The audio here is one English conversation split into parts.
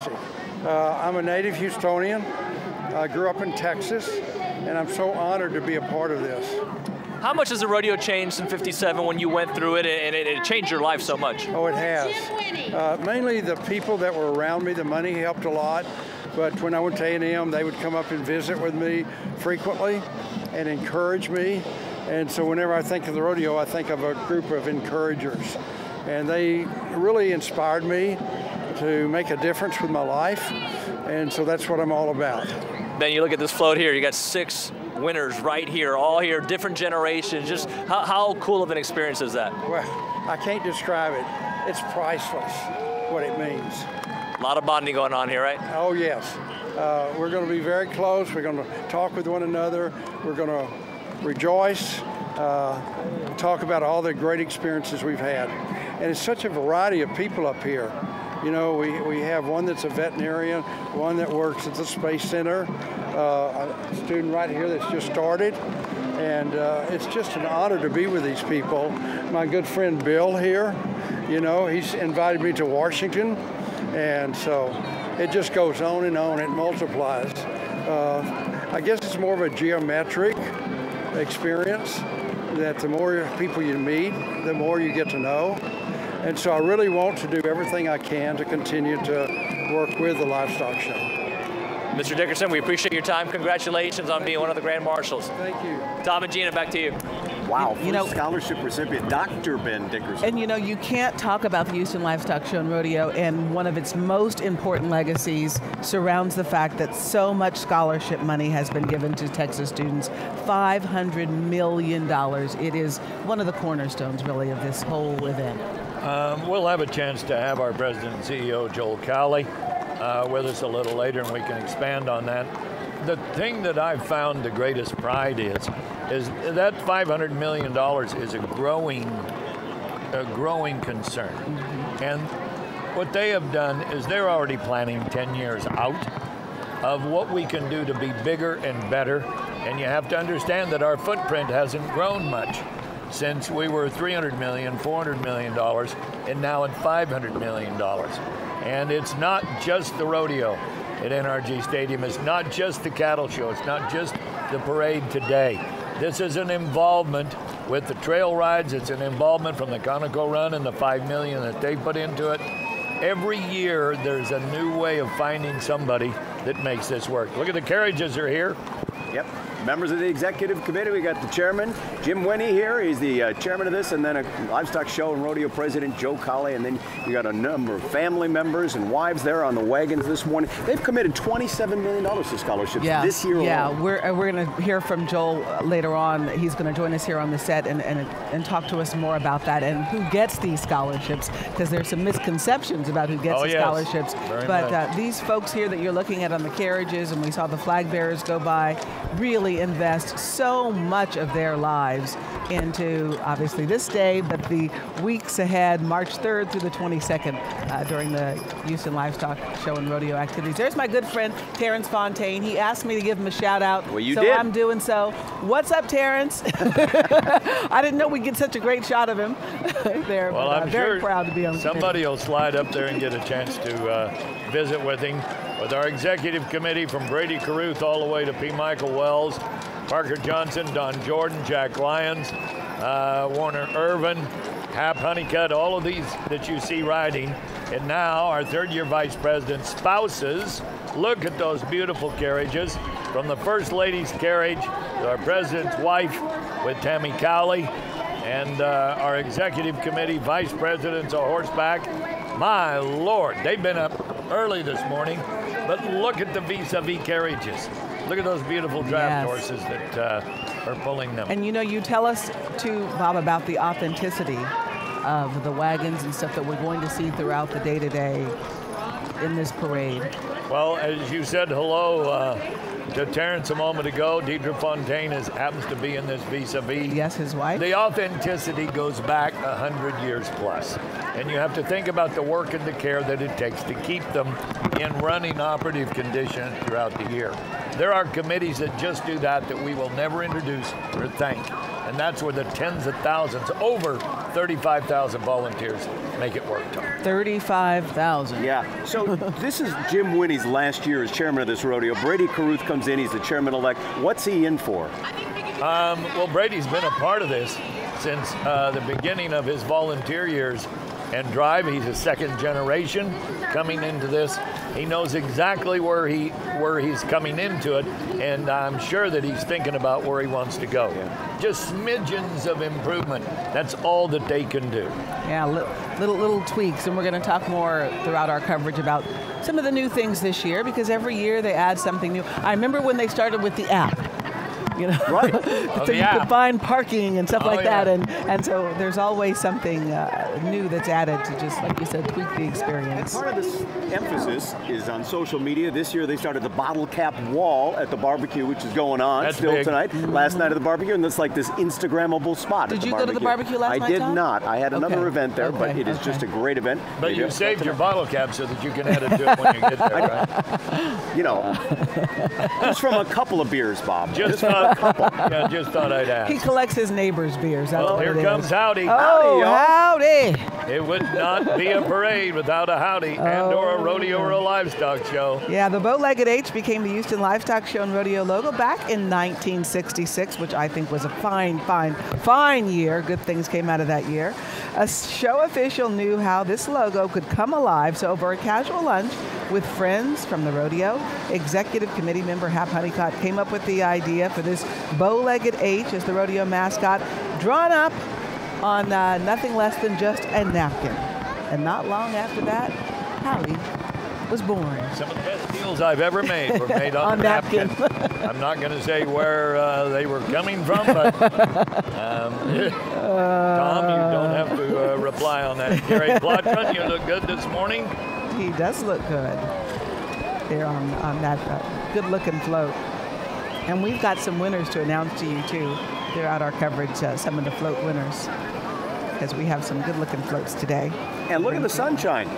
Uh, I'm a native Houstonian. I grew up in Texas, and I'm so honored to be a part of this. How much has the rodeo changed in 57 when you went through it and it, it changed your life so much? Oh, it has. Uh, mainly the people that were around me, the money helped a lot. But when I went to A&M, they would come up and visit with me frequently and encourage me. And so whenever I think of the rodeo, I think of a group of encouragers. And they really inspired me to make a difference with my life. And so that's what I'm all about. Then you look at this float here, you got six winners right here, all here, different generations. Just how, how cool of an experience is that? Well, I can't describe it. It's priceless what it means. A lot of bonding going on here, right? Oh, yes. Uh, we're going to be very close. We're going to talk with one another. We're going to rejoice, uh, talk about all the great experiences we've had. And it's such a variety of people up here. You know, we, we have one that's a veterinarian, one that works at the Space Center, uh, a student right here that's just started. And uh, it's just an honor to be with these people. My good friend Bill here, you know, he's invited me to Washington. And so it just goes on and on, it multiplies. Uh, I guess it's more of a geometric experience that the more people you meet, the more you get to know. And so I really want to do everything I can to continue to work with the Livestock Show. Mr. Dickerson, we appreciate your time. Congratulations on being one of the Grand Marshals. Thank you. Tom and Gina, back to you. Wow, You- you know- scholarship recipient, Dr. Ben Dickerson. And you know, you can't talk about the Houston Livestock Show and Rodeo, and one of its most important legacies surrounds the fact that so much scholarship money has been given to Texas students $500 million. It is one of the cornerstones, really, of this whole event. Um, we'll have a chance to have our president and CEO, Joel Cowley, uh, with us a little later, and we can expand on that. The thing that I've found the greatest pride is, is that $500 million is a growing, a growing concern. Mm-hmm. And what they have done is they're already planning 10 years out of what we can do to be bigger and better. And you have to understand that our footprint hasn't grown much since we were 300 million, 400 million dollars, and now at 500 million dollars. And it's not just the rodeo at NRG Stadium. It's not just the cattle show. It's not just the parade today. This is an involvement with the trail rides. It's an involvement from the Conoco Run and the five million that they put into it. Every year, there's a new way of finding somebody that makes this work. Look at the carriages are here. Yep. Members of the executive committee, we got the chairman, Jim Winnie here. He's the uh, chairman of this, and then a livestock show and rodeo president, Joe Cowley. And then you got a number of family members and wives there on the wagons this morning. They've committed $27 million to scholarships Yeah, this year yeah. alone. We're, uh, we're going to hear from Joel uh, later on. He's going to join us here on the set and, and, and talk to us more about that and who gets these scholarships because there's some misconceptions about who gets Oh, the yes, scholarships. very but uh, these folks here that you're looking at on the carriages and we saw the flag bearers go by really invest so much of their lives into obviously this day, but the weeks ahead, March 3rd through the 22nd, uh, during the Houston Livestock Show and Rodeo activities. There's my good friend Terrence Fontaine. He asked me to give him a shout out, Well, you so did. I'm doing so. What's up, Terrence? I didn't know we'd get such a great shot of him there. Well, but, uh, I'm very sure proud to be on the committee. somebody will slide up there and get a chance to uh, visit with him. With our executive committee from Brady Carruth all the way to P. Michael Wells, Parker Johnson, Don Jordan, Jack Lyons, uh, Warner Irvin, Hap Honeycutt, all of these that you see riding. And now our third year vice president spouses. Look at those beautiful carriages from the first lady's carriage to our president's wife with Tammy Cowley and uh, our executive committee vice presidents are horseback. My Lord, they've been up early this morning, but look at the vis-a-vis carriages. Look at those beautiful draft Yes. horses that uh, are pulling them. And you know, you tell us too, Bob, about the authenticity of the wagons and stuff that we're going to see throughout the day today in this parade. Well, as you said hello uh, to Terrence a moment ago, Deidre Fontaine is, happens to be in this vis-a-vis. Yes, his wife. The authenticity goes back a hundred years plus, and you have to think about the work and the care that it takes to keep them in running operative condition throughout the year. There are committees that just do that that we will never introduce or thank, and that's where the tens of thousands, over 35,000 volunteers, make it work. Tom. 35,000. Yeah. So this is Jim Winnie's last year as chairman of this rodeo. Brady Carruth comes in. He's the chairman elect. What's he in for? Um, well, Brady's been a part of this since uh, the beginning of his volunteer years and drive. He's a second generation coming into this. He knows exactly where he where he's coming into it, and I'm sure that he's thinking about where he wants to go. Just smidgens of improvement. That's all that they can do. Yeah, li- little little tweaks, and we're going to talk more throughout our coverage about some of the new things this year because every year they add something new. I remember when they started with the app. You know, Right. so the you app. could find parking and stuff Oh, like that, and and so there's always something uh, new that's added to just like you said, tweak the experience. Part of this emphasis is on social media. This year they started the bottle cap wall at the barbecue, which is going on That's still big. tonight. Last night at the barbecue, and it's like this Instagrammable spot. Did at the you go to the barbecue last I night, I did Tom? not. I had another Okay. event there, but Okay, it is just a great event. But Maybe you I'll- saved your bottle cap so that you can add it to it when you get there, right? You know, just from a couple of beers, Bob. Just thought, yeah, just thought I'd ask. He collects his neighbor's beers. That's Well, here it comes is. Howdy. Oh, Howdy, howdy! It would not be a parade without a howdy and or a oh. rodeo or a livestock show. Yeah, the Bow-Legged H became the Houston Livestock Show and Rodeo logo back in 1966, which I think was a fine, fine, fine year. Good things came out of that year. A show official knew how this logo could come alive, so over a casual lunch with friends from the rodeo, executive committee member Hap Honeycutt came up with the idea for this Bow-Legged H as the rodeo mascot, drawn up on uh, nothing less than just a napkin. And not long after that, Howie was born. Some of the best deals I've ever made were made on, On napkin. napkin. I'm not going to say where uh, they were coming from, but um, Tom, you don't have to uh, reply on that. Gary Plotkin, you look good this morning. He does look good there on, on that uh, good looking float. And we've got some winners to announce to you too throughout our coverage, uh, some of the float winners, because we have some good looking floats today. And look at the sunshine.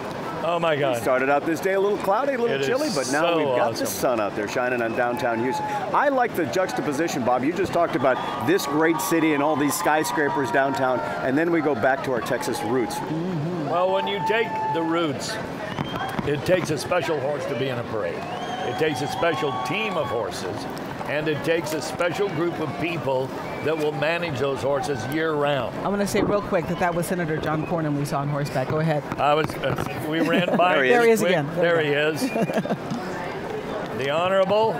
Oh my God! Started out this day a little cloudy, a little It is chilly, but now so we've got awesome. the sun out there shining on downtown Houston. I like the juxtaposition, Bob. You just talked about this great city and all these skyscrapers downtown, and then we go back to our Texas roots. Well, when you take the roots, it takes a special horse to be in a parade. It takes a special team of horses, and it takes a special group of people that will manage those horses year round. I'm going to say real quick that that was Senator John Cornyn we saw on horseback. Go ahead. I was, uh, we ran by. There he There he is again. There, There he is. the Honorable,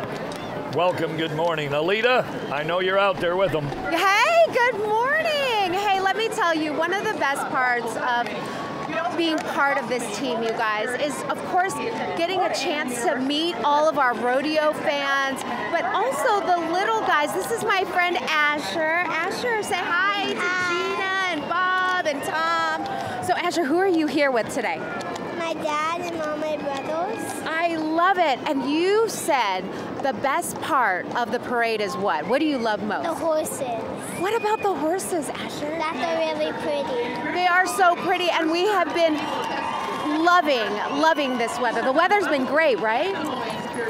welcome, good morning. Elita, I know you're out there with them. Hey, good morning. Hey, let me tell you, one of the best parts of being part of this team, you guys, is of course getting a chance to meet all of our rodeo fans, but also the little guys. This is my friend Asher. Asher, say hi to Gina and Bob and Tom. So, Asher, who are you here with today? My dad and all my brothers. I love it. And you said the best part of the parade is what? What do you love most? The horses. What about the horses, Asher? That they're really pretty. They are so pretty, and we have been loving, loving this weather. The weather's been great, right?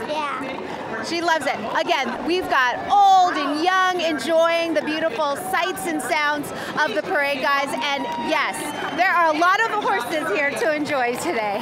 Yeah. She loves it. Again, we've got old and young enjoying the beautiful sights and sounds of the parade, guys. And yes, there are a lot of horses here to enjoy today.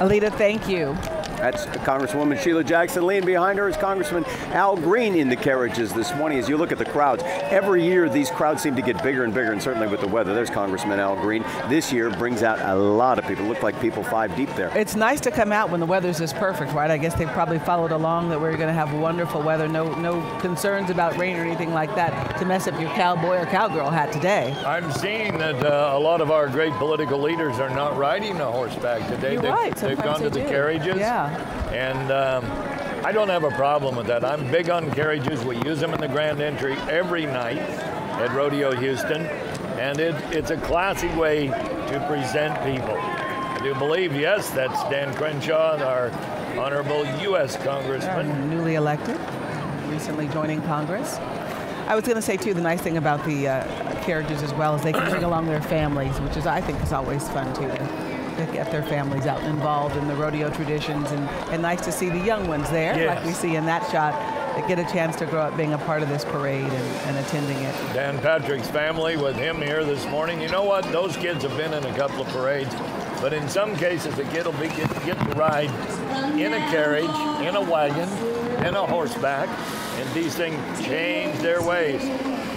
Elita, thank you. That's Congresswoman Sheila Jackson. Lean behind her is Congressman Al Green in the carriages this morning. As you look at the crowds, every year these crowds seem to get bigger and bigger, and certainly with the weather. There's Congressman Al Green. This year brings out a lot of people. Look like people five deep there. It's nice to come out when the weather's just perfect, right? I guess they probably followed along that we're going to have wonderful weather, no no concerns about rain or anything like that to mess up your cowboy or cowgirl hat today. I'm seeing that uh, a lot of our great political leaders are not riding a horseback today. You're they've, right. they've Sometimes gone to they the do. carriages. Yeah. And um, I don't have a problem with that. I'm big on carriages. We use them in the grand entry every night at Rodeo Houston. And it, it's a classy way to present people. I do believe, yes, that's Dan Crenshaw, our honorable U.S. Congressman. newly elected, recently joining Congress. I was going to say too, the nice thing about the uh, carriages as well is they can bring along their families, which is I think is always fun too. To, to get their families out and involved in the rodeo traditions, and, and nice to see the young ones there, like we see in that shot. that get a chance to grow up being a part of this parade and, and attending it. Dan Patrick's family with him here this morning. You know what? Those kids have been in a couple of parades, but in some cases, the kid will be get, get to ride in a carriage, in a wagon, in a horseback, and these things change their ways.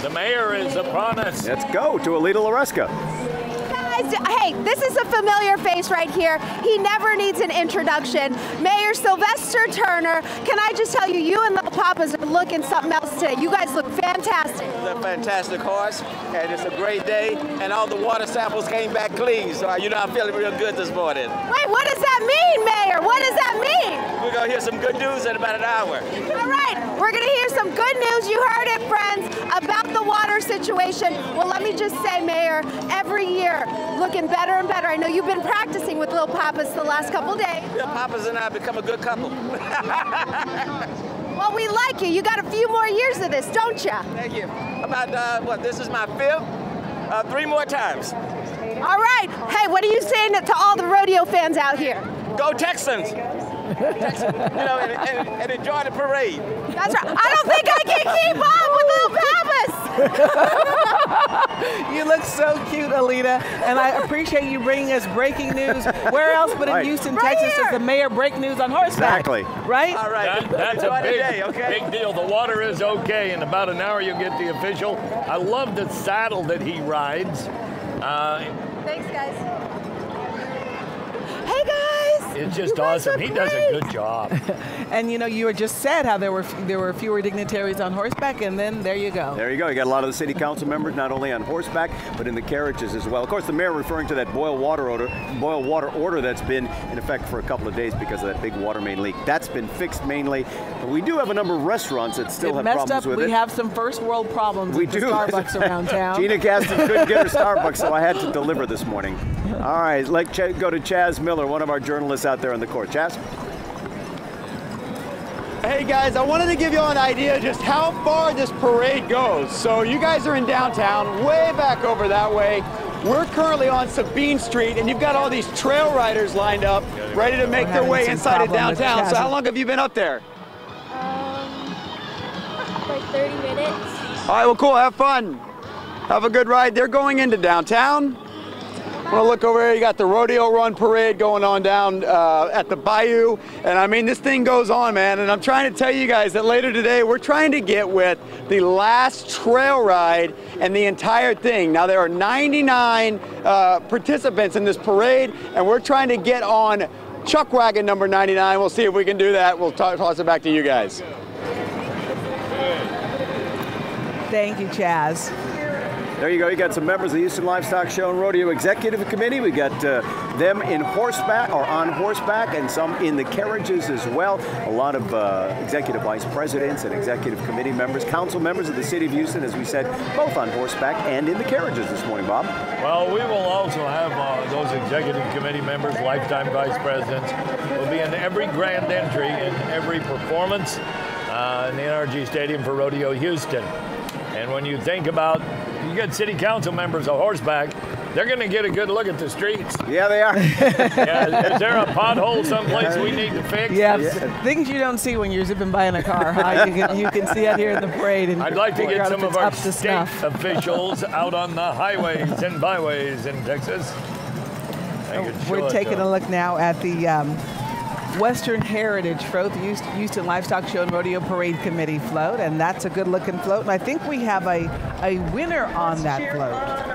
The mayor is upon us. Let's go to Elita Loresca. Guys, hey, this is a familiar face right here. He never needs an introduction. Mayor Sylvester Turner, can I just tell you, you and Little Papas are looking something else today. You guys look fantastic. A fantastic horse, and it's a great day, and all the water samples came back clean, so uh, you know I'm feeling real good this morning. Wait, what does that mean, Mayor? What does that mean? We're gonna hear some good news in about an hour. All right, we're going to hear some good news. You heard it, friends, about the water situation. Well, let me just say, Mayor, every year looking better and better. I know you've been practicing with Little Papas the last couple days. Little Papas and I have become a good couple. Well, we like you. You got a few more years of this, don't you? Thank you. About uh, what? This is my fifth. Uh, three more times. All right. Hey, what are you saying to all the rodeo fans out here? Go Texans! Texans, you know, and, and, and enjoy the parade. That's right. I don't think I can keep up with Little Papas. You look so cute, Elita, and I appreciate you bringing us breaking news. Where else but in Right. Houston, Right Texas, here. does the mayor break news on horseback? Exactly. Right? All right. That, that's a enjoy the big, day, okay? big deal. The water is okay. In about an hour, you'll get the official. I love the saddle that he rides. Uh, Thanks, guys. It's just awesome. He does a good job. And you know, you were just said how there were there were fewer dignitaries on horseback, and then there you go. There you go. You got a lot of the city council members, not only on horseback, but in the carriages as well. Of course, the mayor referring to that boil water order, boil water order that's been in effect for a couple of days because of that big water main leak. That's been fixed mainly. But we do have a number of restaurants that still it have messed problems up. with we it. have some first world problems We with the do. Starbucks around town. Gina Gaston couldn't get her Starbucks, so I had to deliver this morning. All right, let's ch- go to Chaz Miller, one of our journalists out there in the court. Chaz? Hey guys, I wanted to give you all an idea just how far this parade goes. So you guys are in downtown, way back over that way. We're currently on Sabine Street, and you've got all these trail riders lined up, ready to make their way inside of downtown. So how long have you been up there? Um, like 30 minutes. All right, well, cool. Have fun. Have a good ride. They're going into downtown. Want to look over here. You got the rodeo run parade going on down uh, at the bayou, and I mean this thing goes on, man. And I'm trying to tell you guys that later today we're trying to get with the last trail ride and the entire thing. Now there are 99 uh, participants in this parade, and we're trying to get on Chuck Wagon number 99. We'll see if we can do that. We'll to- toss it back to you guys. Thank you, Chaz. There you go. You got some members of the Houston Livestock Show and Rodeo Executive Committee. We got uh, them in horseback or on horseback, and some in the carriages as well. A lot of uh, executive vice presidents and executive committee members, council members of the city of Houston, as we said, both on horseback and in the carriages this morning. Bob. Well, we will also have uh, those executive committee members, lifetime vice presidents, will be in every grand entry in every performance uh, in the NRG Stadium for Rodeo Houston. And when you think about, you get city council members on horseback, they're going to get a good look at the streets. Yeah, they are. Yeah, is there a pothole someplace we need to fix? Yeah, things you don't see when you're zipping by in a car. Huh? You, can, you can see out here in the parade, and I'd like to get some of our up state snuff. officials out on the highways and byways in Texas. They could show We're taking a look now at the um, Western Heritage float, the Houston- Livestock Show and Rodeo Parade Committee float, and that's a good looking float. And I think we have a, a winner on that float.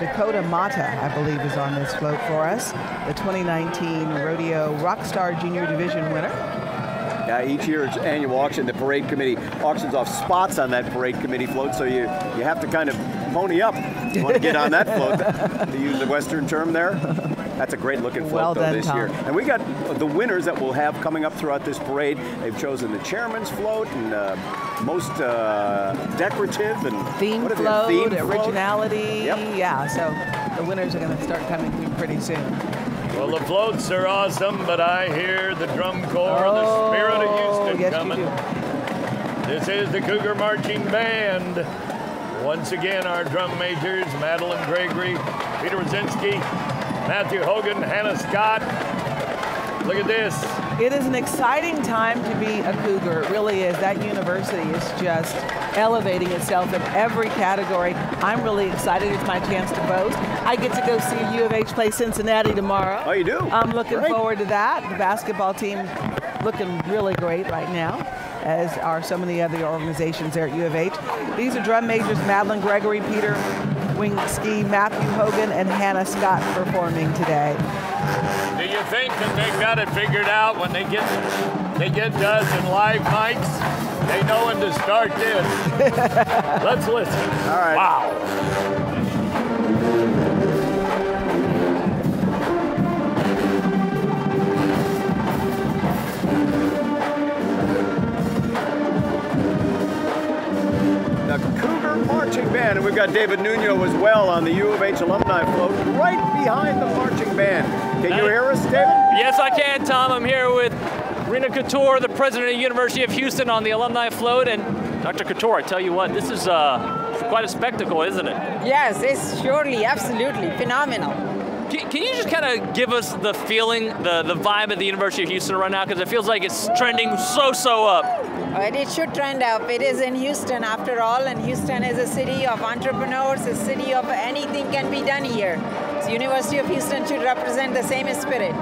Dakota Mata, I believe, is on this float for us, the 2019 Rodeo Rockstar Junior Division winner. Yeah, each year's annual auction, the parade committee auctions off spots on that parade committee float, so you, you have to kind of pony up you want to get on that float, to use the Western term there. That's a great looking float Well though done, this Tom. year. And we got the winners that we'll have coming up throughout this parade. They've chosen the chairman's float and uh, most uh, decorative and Theme what are they, float, theme float? originality. Yep. Yeah, so the winners are going to start coming through pretty soon. Well, the floats are awesome, but I hear the drum corps, oh, the spirit of Houston yes, coming. You do. This is the Cougar Marching Band. Once again, our drum majors, Madeline Gregory, Peter Rosinski, Matthew Hogan, Hannah Scott, Look at this. It is an exciting time to be a Cougar. It really is. That university is just elevating itself in every category. I'm really excited. It's my chance to boast. I get to go see U of H play Cincinnati tomorrow. Oh, you do? I'm looking Great. forward to that. The basketball team looking really great right now, as are so many other organizations there at U of H. These are drum majors Madeline Gregory, Peter Wingski, Matthew Hogan, and Hannah Scott performing today. Do you think that they've got it figured out when they get they get to us in live mics? They know when to start this. Let's listen. All right. Wow. Cougar Marching Band, and we've got David Nuno as well on the U of H alumni float, right behind the marching band. Can you hear us, David? Yes, I can, Tom. I'm here with Renu Khator, the president of the University of Houston, on the alumni float. And Dr. Khator, I tell you what, this is uh, quite a spectacle, isn't it? Yes, it's surely, absolutely phenomenal. Can, can you just kind of give us the feeling, the, the vibe at the University of Houston right now? Because it feels like it's trending so, so up. But it should trend up. It is in Houston after all, and Houston is a city of entrepreneurs, a city of anything can be done here. So University of Houston should represent the same spirit.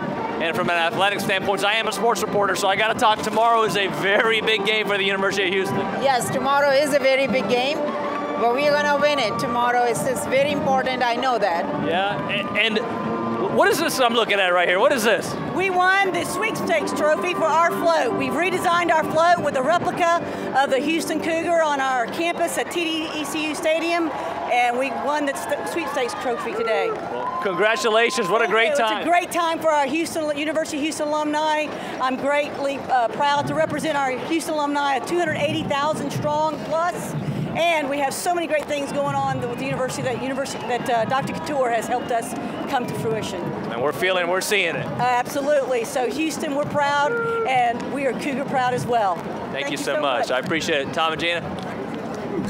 And from an athletic standpoint, I am a sports reporter, so I got to talk. Tomorrow is a very big game for the University of Houston. Yes, tomorrow is a very big game, but we're gonna win it. Tomorrow is it's very important. I know that. Yeah, and, and what is this I'm looking at right here? What is this? We won the sweepstakes trophy for our float. We've redesigned our float with a replica of the Houston Cougar on our campus at TDECU Stadium, and we won the st- sweepstakes trophy today. Congratulations! What a great It's time. It's a great time for our Houston University of Houston alumni. I'm greatly uh, proud to represent our Houston alumni at 280,000 strong plus, and we have so many great things going on with the university that university that uh, Dr. Khator has helped us come to fruition. And we're feeling, we're seeing it. Uh, absolutely. So Houston, we're proud, and we are Cougar proud as well. Thank, you so, much. I appreciate it. Tom and Gina.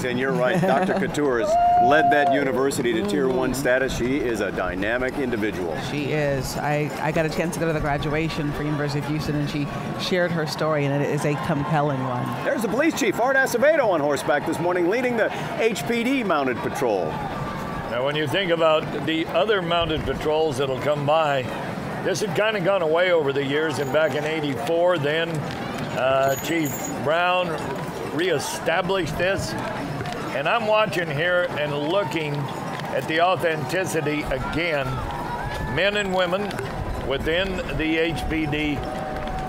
And you're right, Dr. Khator has led that university to Tier 1 status. She is a dynamic individual. She is. I, I got a chance to go to the graduation for University of Houston, and she shared her story, and it is a compelling one. There's the police chief, Art Acevedo, on horseback this morning, leading the HPD mounted patrol. Now, when you think about the other mounted patrols that'll come by, this had kind of gone away over the years. And back in '84, then uh, Chief Brown reestablished this. And I'm watching here and looking at the authenticity again. Men and women within the HPD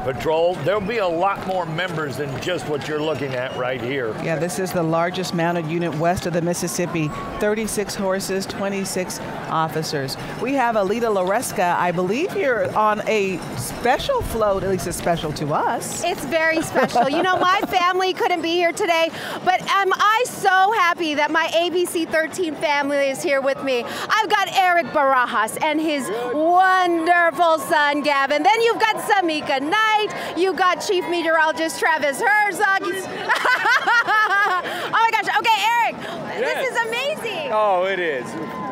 patrol. There'll be a lot more members than just what you're looking at right here. Yeah, this is the largest mounted unit west of the Mississippi 36 horses, 26 officers. We have Elita Loresca. I believe you're on a special float, at least it's special to us. It's very special. You know, my family couldn't be here today, but am I so happy that my ABC 13 family is here with me? I've got Erik Barajas and his wonderful son, Gavin. Then you've got Samica Knight. You got Chief Meteorologist Travis Herzog. oh my gosh. Okay, Erik, this is amazing. Oh, it is.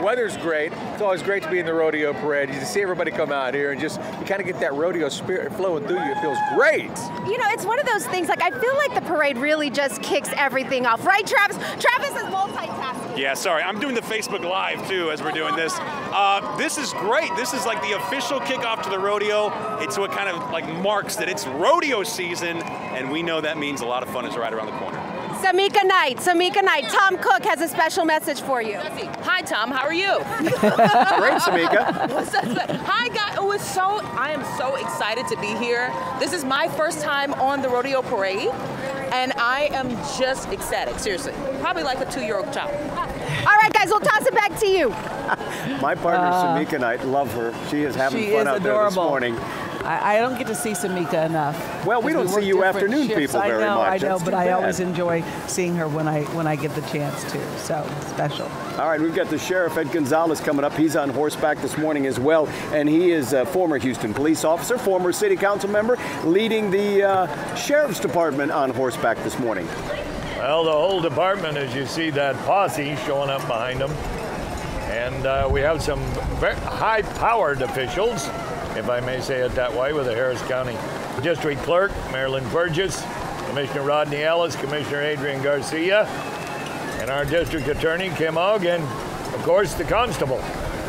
Weather's great. It's always great to be in the rodeo parade. You see everybody come out here and just you kind of get that rodeo spirit flowing through you. It feels great. You know, it's one of those things, like, I feel like the parade really just kicks everything off, right, Travis? Travis is multitasking. Yeah, sorry. I'm doing the Facebook Live too as we're doing this. Uh, this is great. This is like the official kickoff to the rodeo. It's what kind of like marks that it's rodeo season, and we know that means a lot of fun is right around the corner. Samica Knight, Samica Knight, Tom Koch has a special message for you. Hi, Tom. How are you? Great, Samica. Hi, guys. Oh, it's so. I am so excited to be here. This is my first time on the rodeo parade, and I am just ecstatic. Seriously, probably like a two-year-old child. All right, guys, we'll toss it back to you. My partner, Uh, Samica Knight, love her. She is having She fun is out there this morning. I, I don't get to see Samica enough. Well, we don't Because see you afternoon shifts. people I very know, much. I know, That's but I bad. always enjoy seeing her when I when I get the chance to. So special. All right, we've got the sheriff Ed Gonzalez coming up. He's on horseback this morning as well, and he is a former Houston police officer, former city council member, leading the uh, sheriff's department on horseback this morning. Well, the whole department, as you see that posse showing up behind them, and uh, we have some very high-powered officials if I may say it that way, with the Harris County District Clerk, Marilyn Burgess, Commissioner Rodney Ellis, Commissioner Adrian Garcia, and our District Attorney, Kim Ogg, and of course the Constable,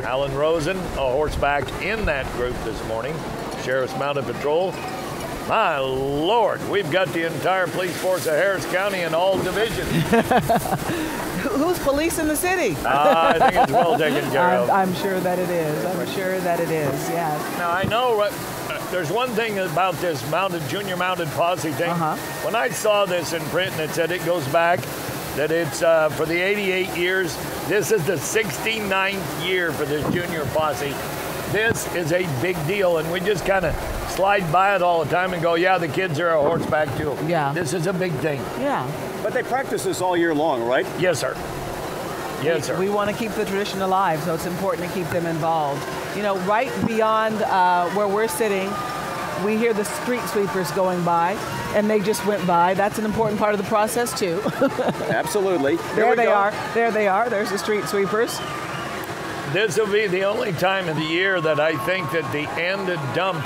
Alan Rosen, a horseback in that group this morning, Sheriff's Mounted Patrol. My Lord, we've got the entire police force of Harris County in all divisions. Who's policing the city? Uh, I think it's well taken care I'm, of. I'm sure that it is. I'm sure that it is. Yes. Now I know what. uh, There's one thing about this mounted junior mounted posse thing. Uh-huh. When I saw this in print and it said it goes back, that it's uh, for the 88 years. This is the 69th year for this junior posse. This is a big deal, and we just kind of slide by it all the time and go, "Yeah, the kids are a horseback too." Yeah. This is a big thing. Yeah. But they practice this all year long, right? Yes, sir. Yes, sir. We want to keep the tradition alive, so it's important to keep them involved. You know, right beyond uh, where we're sitting, we hear the street sweepers going by, and they just went by. That's an important part of the process too. Absolutely. Here there they go. are. There they are. There's the street sweepers. This will be the only time of the year that I think that the end of dump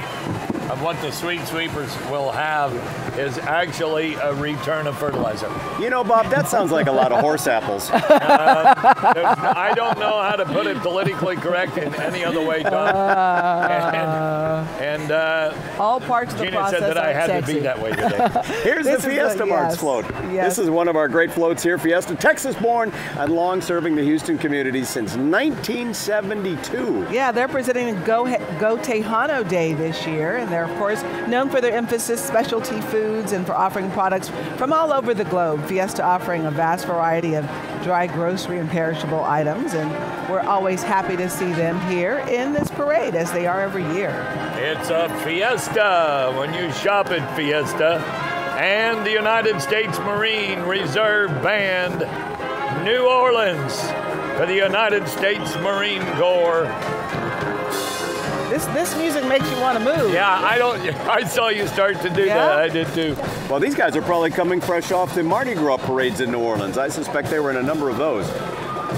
of what the street sweepers will have is actually a return of fertilizer. You know, Bob, that sounds like a lot of horse apples. There's- I don't know how to put it politically correct in any other way, Don. and and uh, all parts of the Gina process said that I are had to be that way today. Here's This the Fiesta the- Marts yes, float. yes. This is one of our great floats here. Fiesta, Texas born and long serving the Houston community since 1972. Yeah, they're presenting Go, Go Tejano Day this year, and they're, of course, known for their emphasis specialty foods and for offering products from all over the globe. Fiesta offering a vast variety of dry grocery and perishable items, and we're always happy to see them here in this parade, as they are every year. It's a fiesta when you shop at Fiesta. And the United States Marine Reserve Band, New Orleans, for the United States Marine Corps. This this music makes you want to move. Yeah, I don't. I saw you start to do Yeah? that. I did too. Well, these guys are probably coming fresh off the Mardi Gras parades in New Orleans. I suspect they were in a number of those.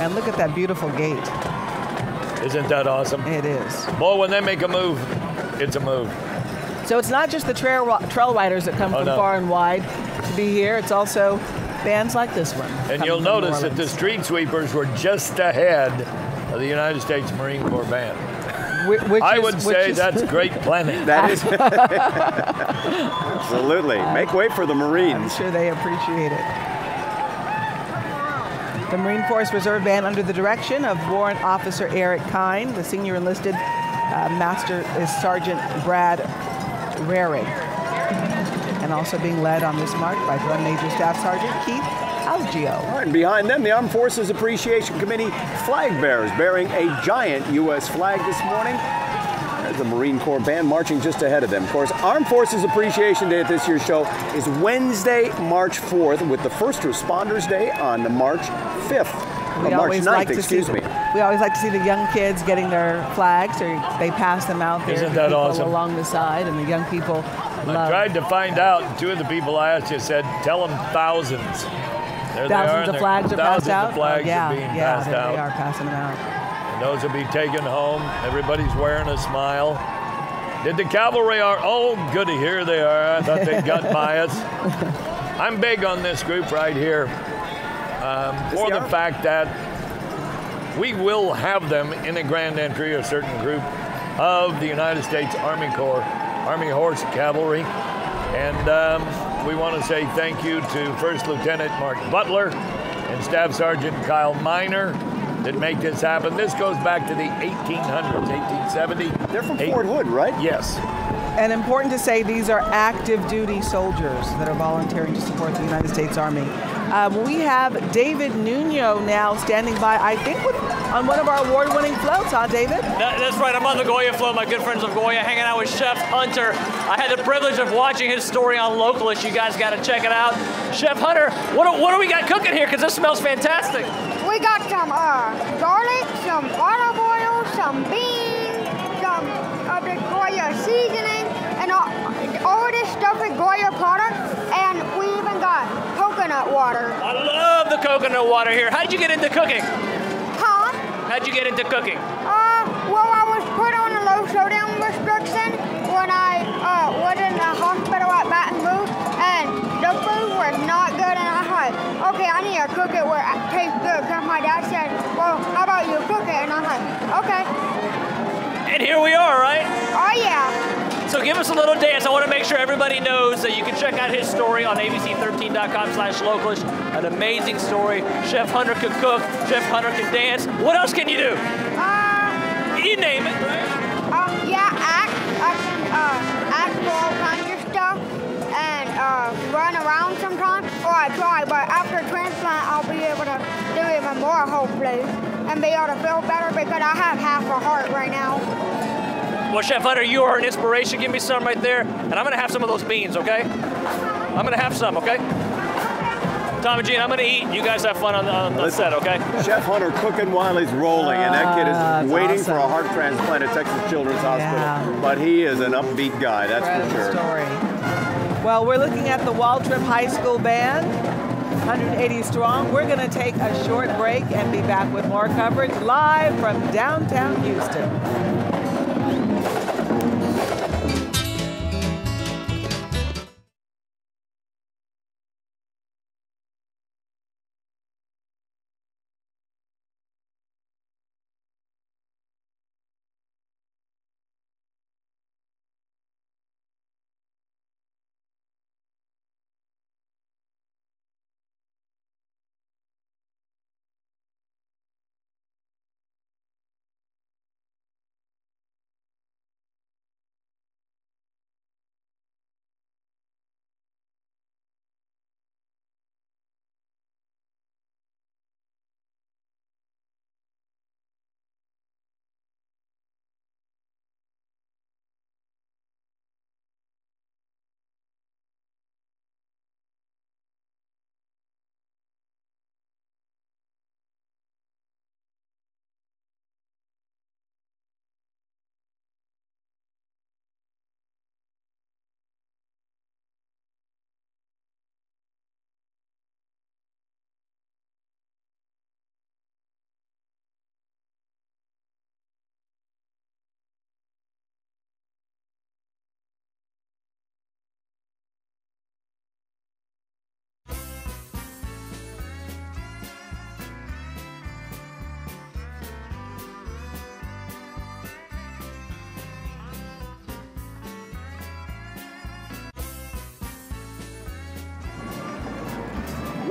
And look at that beautiful gate. Isn't that awesome? It is. Boy, when they make a move, it's a move. So it's not just the trail trail riders that come Oh, from no. far and wide to be here. It's also bands like this one. And you'll notice that the street sweepers were just ahead of the United States Marine Corps band. Whi- which I is- would which say is- that's great planning. That is. Absolutely. Make way for the I'm Marines. sure they appreciate it. The Marine Force Reserve Band, under the direction of Warrant Officer Eric Kine, the senior enlisted uh, master is Sergeant Brad Rarig, and also being led on this march by Drum Major Staff Sergeant Keith Algio. All right, and behind them, the Armed Forces Appreciation Committee flag bearers bearing a giant U.S. flag this morning. There's the Marine Corps band marching just ahead of them. Of course, Armed Forces Appreciation Day at this year's show is Wednesday, March 4th, with the First Responders Day on the March 5th. We or March always 9th, like to excuse see, me. We always like to see the young kids getting their flags, or they pass them out there Isn't that awesome? along the side, and the young people I love tried to find out. Two of the people I asked you said, "Tell them thousands. There they are, thousands of flags are passed out. of flags oh, yeah, are being yeah, passed they, out. they are passing them out. And those will be taken home. Everybody's wearing a smile. Did the cavalry are? Oh, goody, here they are. I thought they got by us. I'm big on this group right here um, for the fact that we will have them in a grand entry, a certain group of the United States Army Corps, Army Horse Cavalry. And um, we want to say thank you to First Lieutenant Mark Butler and Staff Sergeant Kyle Miner that make this happen. This goes back to the 1800s, 1870. They're from Fort Hood, right? Yes. And important to say, these are active duty soldiers that are volunteering to support the United States Army. Um, we have David Nuno now standing by, I think, with, on one of our award winning floats, huh, David? That, that's right. I'm on the Goya float. My good friends of Goya, hanging out with Chef Hunter. I had the privilege of watching his story on Localish. You guys got to check it out. Chef Hunter, what do, what do we got cooking here? Because this smells fantastic. We got some uh, garlic, some olive oil, some beans, some of the Goya seasoning, and all, this stuff is Goya product. And we even got coconut water. I love the coconut water here. How'd you get into cooking? Huh? How'd you get into cooking? Uh, well, I was put on a low sodium restriction when I uh, was in the hospital at Baton Rouge, and the food was not good. And I thought, okay, I need to cook it where it tastes good. Cause my dad said, well, how about you cook it? And I like, okay. And here we are, right? Oh yeah. So give us a little dance. I want to make sure everybody knows that you can check out his story on abc13.com slash localish. An amazing story. Chef Hunter can cook. Chef Hunter can dance. What else can you do? Uh, you name it. Um, yeah, act. I can uh, act for all kinds of stuff and uh, run around sometimes. Or I try, but after transplant, I'll be able to do even more, hopefully, and be able to feel better because I have half a heart right now. Well, Chef Hunter, you are an inspiration. Give me some right there, and I'm going to have some of those beans, okay? I'm going to have some, okay? Tom and Gene, I'm going to eat. You guys have fun on the, on the set, okay? Chef Hunter cooking while he's rolling, and that kid Ah, is that's waiting for a heart transplant at Texas Children's Hospital. Yeah. But he is an upbeat guy, that's for Incredible sure. story. Well, we're looking at the Waltrip High School Band, 180 strong. We're going to take a short break and be back with more coverage live from downtown Houston.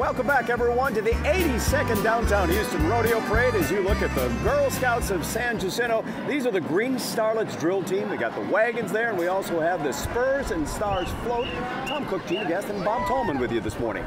Welcome back, everyone, to the 82nd Downtown Houston Rodeo Parade as you look at the Girl Scouts of San Jacinto. These are the Green Starlets drill team. We got the wagons there, and we also have the Spurs and Stars float. Tom Koch, Gina Guest, and Bob Tallman with you this morning.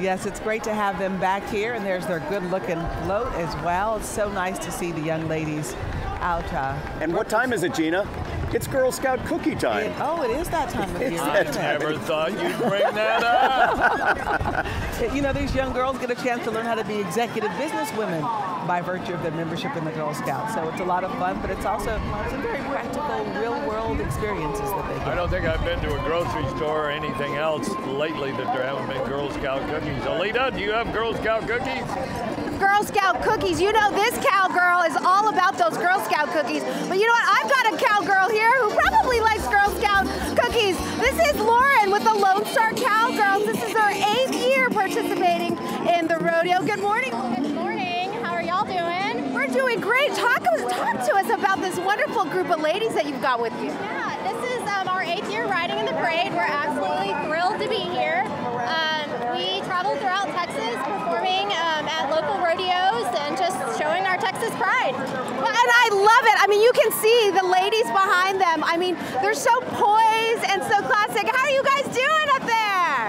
Yes, it's great to have them back here, and there's their good-looking float as well. It's so nice to see the young ladies out. Uh, And what time is it, Gina? It's Girl Scout cookie time. oh, it is that time of It's year. that isn't time. it? Never thought you'd bring that up. You know, these young girls get a chance to learn how to be executive businesswomen by virtue of their membership in the Girl Scouts. So it's a lot of fun, but it's also some very practical, real-world experiences that they get. I don't think I've been to a grocery store or anything else lately that there haven't been Girl Scout cookies. Elita, do you have Girl Scout cookies? Girl Scout cookies. You know this cowgirl is all about those Girl Scout cookies. But you know what? I've got a cowgirl here who probably likes Girl Scout cookies. This is Lauren with the Lone Star Cowgirls. This is her eighth year participating in the rodeo. Good morning. Good morning. How are y'all doing? We're doing great. Talk, talk to us about this wonderful group of ladies that you've got with you. Yeah, this is um, our eighth year riding in the parade. We're absolutely thrilled to be here. Um, we travel throughout Texas at local rodeos and just showing our Texas pride. And I love it. I mean, you can see the ladies behind them. I mean, they're so poised and so classic. How are you guys doing up there?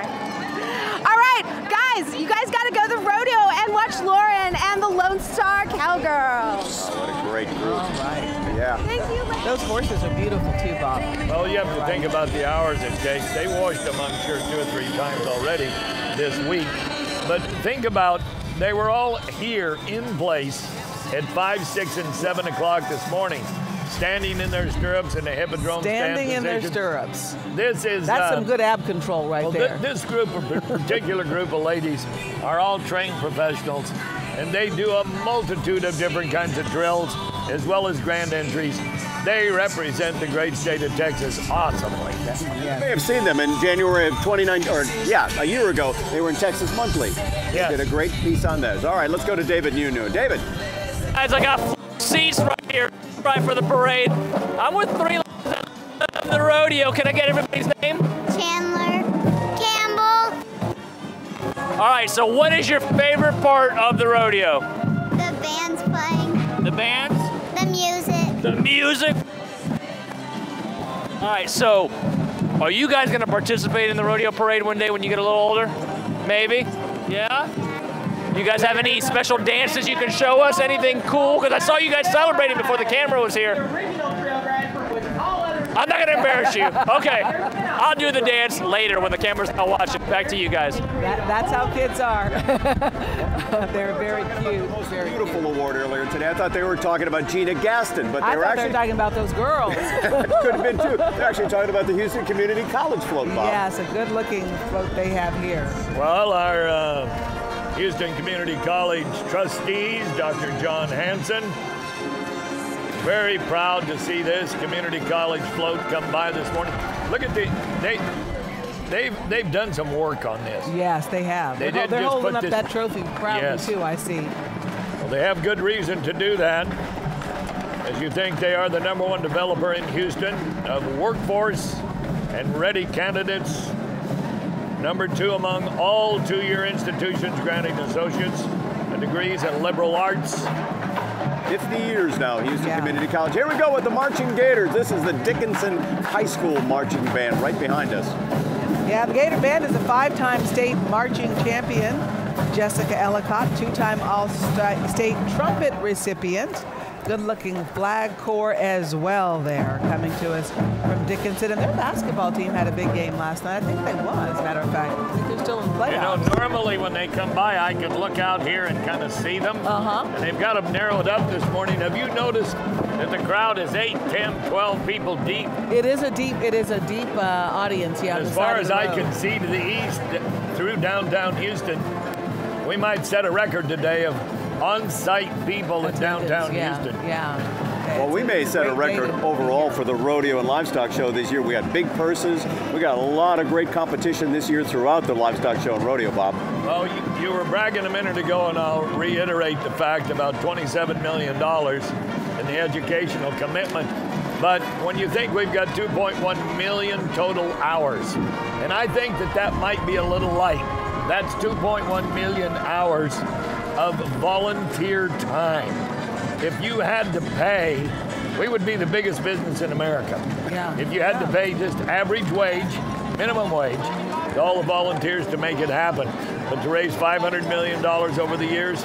All right, guys, you guys got to go to the rodeo and watch Lauren and the Lone Star Cowgirls. What a great group. Right? Yeah. Thank you. Those horses are beautiful too, Bob. Well, you have to think about the hours it takes. They washed them, I'm sure, two or three times already this week. But think about they were all here in place at 5, 6, and 7 o'clock this morning, standing in their stirrups in the hippodrome stand Standing in their stirrups. This is That's uh, some good ab control right well, there. this group, a particular group of ladies, are all trained professionals, and they do a multitude of different kinds of drills as well as grand entries. They represent the great state of Texas awesomely. You may have seen them in January of 2019, or yeah, a year ago. They were in Texas Monthly. Yeah. They did a great piece on those. All right, let's go to David Nuno. David. Guys, I got seats right here, right for the parade. I'm with three of the rodeo. Can I get everybody's name? Chandler. Campbell. All right, so what is your favorite part of the rodeo? The band's playing. The bands? The music. All right, so are you guys going to participate in the rodeo parade one day when you get a little older? Maybe? Yeah? You guys have any special dances you can show us? Anything cool? Because I saw you guys celebrating before the camera was here. I'm not going to embarrass you. Okay. I'll do the dance later when the camera's not watching. Back to you guys. That, that's how kids are. They're very cute. Very Beautiful award earlier today. I thought they were talking about Gina Gatson, but I they were actually they were talking about those girls. could have been too. They're actually talking about the Houston Community College float, Bob. Yes, a good-looking float they have here. Well, our uh, Houston Community College trustees, Dr. John Hanson, very proud to see this community college float come by this morning. Look at the they they've they've done some work on this. Yes, they have. They They're, did they're holding up this- that trophy proudly Yes. too. I see. Well, they have good reason to do that. As you think they are the number one developer in Houston of workforce and ready candidates. Number two among all two-year institutions granting associates and degrees in liberal arts. 50 years now, Houston Community College. Here we go with the Marching Gators. This is the Dickinson High School Marching Band right behind us. Yeah, the Gator Band is a five-time state marching champion. Jessica Ellicott, two-time All-State trumpet recipient. Good-looking flag corps as well there, coming to us from Dickinson. And their basketball team had a big game last night. I think they won, as a matter of fact. I think they're still in You know, normally when they come by, I can look out here and kind of see them. Uh-huh. And they've got them narrowed up this morning. Have you noticed that the crowd is 8, 10, 12 people deep? It is a deep, it is a deep uh, audience. Yeah, As far as I can see to the east, through downtown Houston, we might set a record today of on-site people in downtown yeah, Houston. Yeah. Well, we may set a record overall for the rodeo and livestock show this year. We got big purses. We got a lot of great competition this year throughout the livestock show and rodeo, Bob. Well, you, you were bragging a minute ago, and I'll reiterate the fact about $27 million in the educational commitment. But when you think we've got 2.1 million total hours, and I think that that might be a little light. That's 2.1 million hours of volunteer time. If you had to pay, we would be the biggest business in America. Yeah. If you had to pay just average wage, minimum wage, to all the volunteers to make it happen. But to raise $500 million over the years,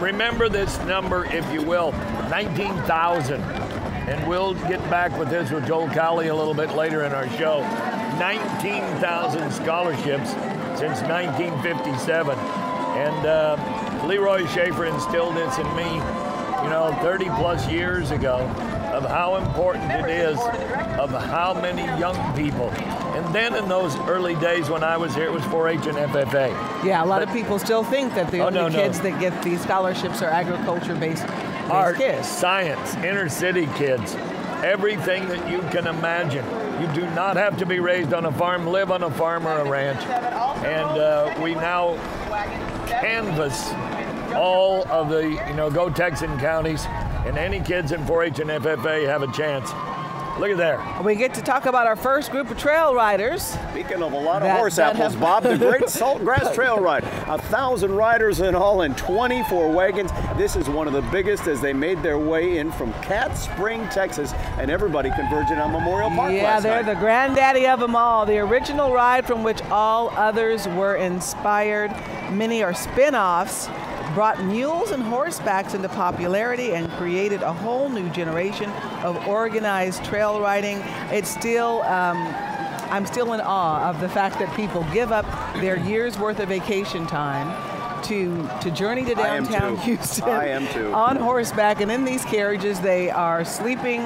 remember this number, if you will 19,000. And we'll get back with this with Joel Cowley a little bit later in our show. 19,000 scholarships since 1957. And uh, Leroy Shafer instilled this in me, you know, 30 plus years ago of how important it is of how many young people. And then in those early days when I was here, it was 4-H and FFA. Yeah, a lot of people still think that the Oh, only no, no. kids that get these scholarships are agriculture-based art, kids. science, inner city kids, everything that you can imagine. You do not have to be raised on a farm, live on a farm or a ranch. And uh, we now canvass all of the, you know, Go Texan counties, and any kids in 4-H and FFA have a chance. Look at there. We get to talk about our first group of trail riders. Speaking of a lot of That- horse that apples, have- Bob, the Great Salt Grass Trail Ride. A thousand riders in all and 24 wagons. This is one of the biggest as they made their way in from Cat Spring, Texas, and everybody converging on Memorial Park Yeah, last they're night. the granddaddy of them all. The original ride from which all others were inspired. Many are spin-offs. Brought mules and horsebacks into popularity and created a whole new generation of organized trail riding. It's still, um, I'm still in awe of the fact that people give up their year's worth of vacation time to to journey to I am downtown. Houston on horseback, and in these carriages they are sleeping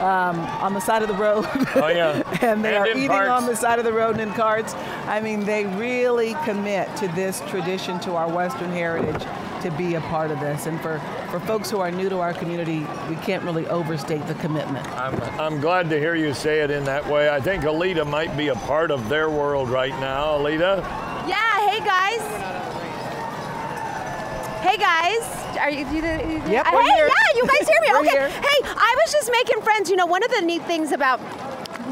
um, on the side of the road. Oh, yeah. and they And are eating parks. on the side of the road and in carts. I mean, they really commit to this tradition, to our Western heritage, to be a part of this. And for, for folks who are new to our community, we can't really overstate the commitment. I'm, I'm glad to hear you say it in that way. I think Elita might be a part of their world right now. Elita? Yeah, hey guys. Hey guys. Are you, you, you Yep, uh, we're Hey, here. yeah, you guys hear me? Okay. here. Hey, I was just making friends. You know, one of the neat things about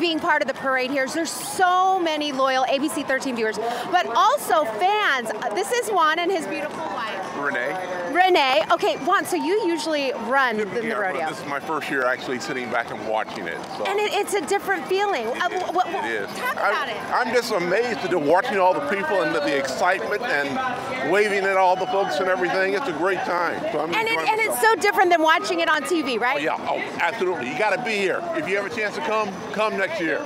being part of the parade here is there's so many loyal ABC 13 viewers, but also fans. Uh, This is Juan and his beautiful wife. Renee. Renee. Okay, Juan, so you usually run the, the Yeah, rodeo. This is my first year actually sitting back and watching it. So. And it, it's a different feeling. Uh, wh- wh- It is. Talk about it. I'm just amazed at watching all the people and the, the excitement and waving at all the folks and everything. It's a great time. So I'm And, it, and it's so different than watching it on TV, right? Oh, yeah, oh, absolutely. You got to be here. If you have a chance to come, come next year.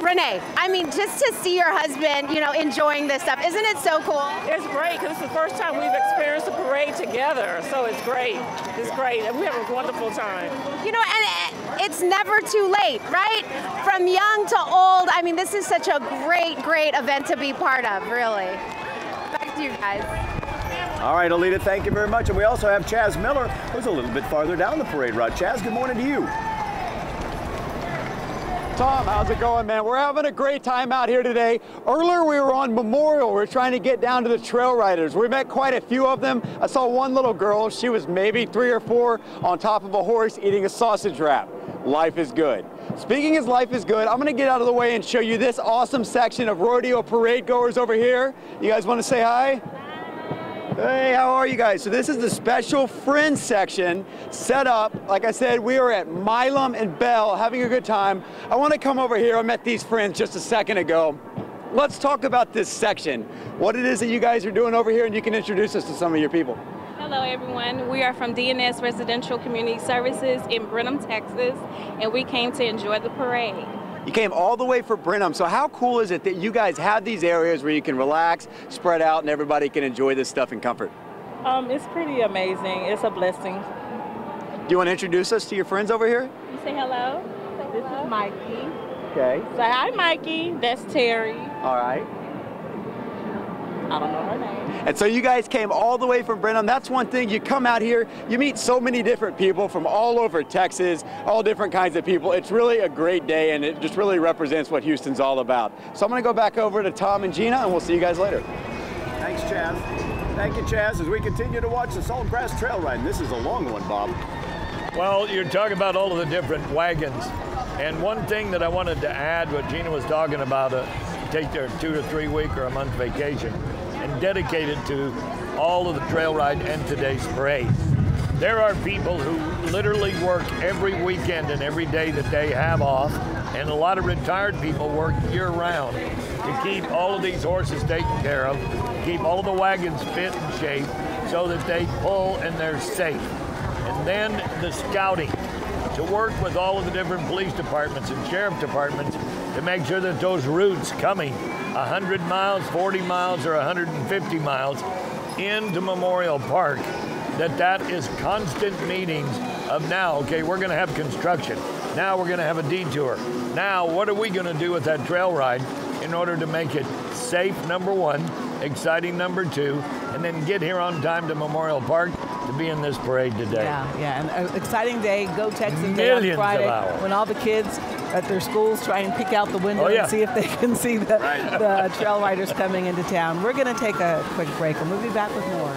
Renee, I mean, just to see your husband, you know, enjoying this stuff, isn't it so cool? It's great because it's the first time we've experienced a parade together, so it's great. It's great, and we have a wonderful time. You know, and uh, it's never too late, right? From young to old. I mean, this is such a great, great event to be part of, really. Back to you guys. All right, Elita, thank you very much. And we also have Chaz Miller, who's a little bit farther down the parade route. Chaz, good morning to you. Tom, how's it going, man? We're having a great time out here today. Earlier, we were on Memorial. We are trying to get down to the trail riders. We met quite a few of them. I saw one little girl. She was maybe three or four on top of a horse eating a sausage wrap. Life is good. Speaking as life is good, I'm going to get out of the way and show you this awesome section of rodeo parade goers over here. You guys want to say hi? Hey, how are you guys? So this is the special friends section set up. Like I said, we are at Milam and Bell having a good time. I want to come over here. I met these friends just a second ago. Let's talk about this section, what it is that you guys are doing over here, and you can introduce us to some of your people. Hello, everyone. We are from DNS Residential Community Services in Brenham, Texas, and we came to enjoy the parade. You came all the way for Brenham, so how cool is it that you guys have these areas where you can relax, spread out, and everybody can enjoy this stuff in comfort? Um, it's pretty amazing. It's a blessing. Do you want to introduce us to your friends over here? You say hello? This is Mikey. Okay. Say hi, Mikey. That's Terry. All right. I don't know her name. And so you guys came all the way from Brenham. That's one thing. You come out here, you meet so many different people from all over Texas, all different kinds of people. It's really a great day, and it just really represents what Houston's all about. So I'm going to go back over to Tom and Gina, and we'll see you guys later. Thanks, Chaz. Thank you, Chaz, as we continue to watch the Saltgrass Trail Ride. And this is a long one, Bob. Well, you're talking about all of the different wagons. And one thing that I wanted to add, what Gina was talking about, uh, take their two to three week or a month vacation and dedicated to all of the trail ride and today's parade. There are people who literally work every weekend and every day that they have off, and a lot of retired people work year round to keep all of these horses taken care of, keep all of the wagons fit and shape so that they pull and they're safe. And then the scouting to work with all of the different police departments and sheriff departments to make sure that those routes coming 100 miles, 40 miles, or 150 miles into Memorial Park, that that is constant meetings of now, okay, we're going to have construction. Now we're going to have a detour. Now, what are we going to do with that trail ride in order to make it safe, number one, exciting, number two, and then get here on time to Memorial Park be in this parade today. Yeah, yeah, and an exciting day. Go Texan Day on Millions of Friday when all the kids at their schools try and peek out the window Oh, yeah. and see if they can see the, the trail riders coming into town. We're going to take a quick break and we'll be back with more.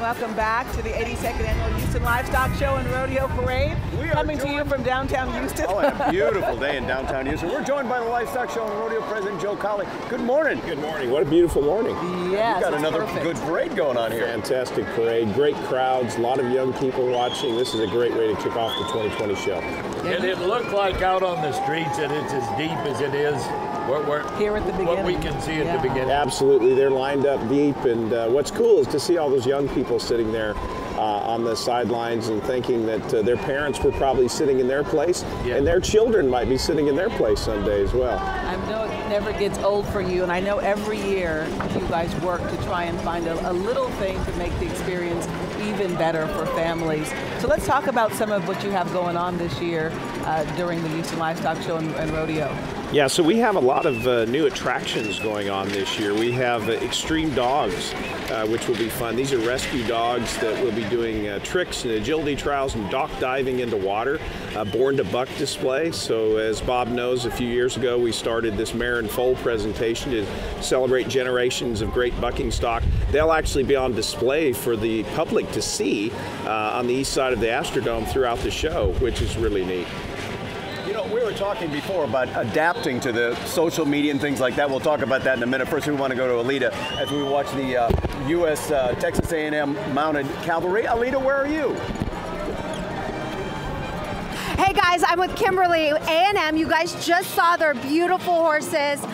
And welcome back to the 82nd Annual Houston Livestock Show and Rodeo Parade. We are Coming to you from downtown Houston. Oh, and a beautiful day in downtown Houston. We're joined by the Livestock Show and Rodeo President Joe Cowley. Good morning. Good morning. What a beautiful morning. Yes, We've got another perfect. good parade going on here. Fantastic parade, great crowds, a lot of young people watching. This is a great way to kick off the 2020 show. And it looked like out on the streets that it's as deep as it is where, where, Here at the beginning. what we can see at Yeah. the beginning. Absolutely, they're lined up deep, and uh, what's cool is to see all those young people sitting there uh, on the sidelines and thinking that uh, their parents were probably sitting in their place, and their children might be sitting in their place someday as well. I know it never gets old for you, and I know every year you guys work to try and find a, a little thing to make the experience even better for families. So let's talk about some of what you have going on this year uh, during the Houston Livestock Show and, and Rodeo. Yeah, so we have a lot of uh, new attractions going on this year. We have uh, Extreme Dogs, uh, which will be fun. These are rescue dogs that will be doing uh, tricks and agility trials and dock diving into water. Born to Buck display. So, as Bob knows, a few years ago we started this mare and foal presentation to celebrate generations of great bucking stock. They'll actually be on display for the public to see uh, on the east side of the Astrodome throughout the show, which is really neat. You know, we were talking before about adapting to the social media and things like that. We'll talk about that in a minute. First, we want to go to Elita as we watch the uh, U.S. Uh, Texas A&M Mounted Cavalry. Elita, where are you? Hey guys, I'm with Kimberly A&M. You guys just saw their beautiful horses.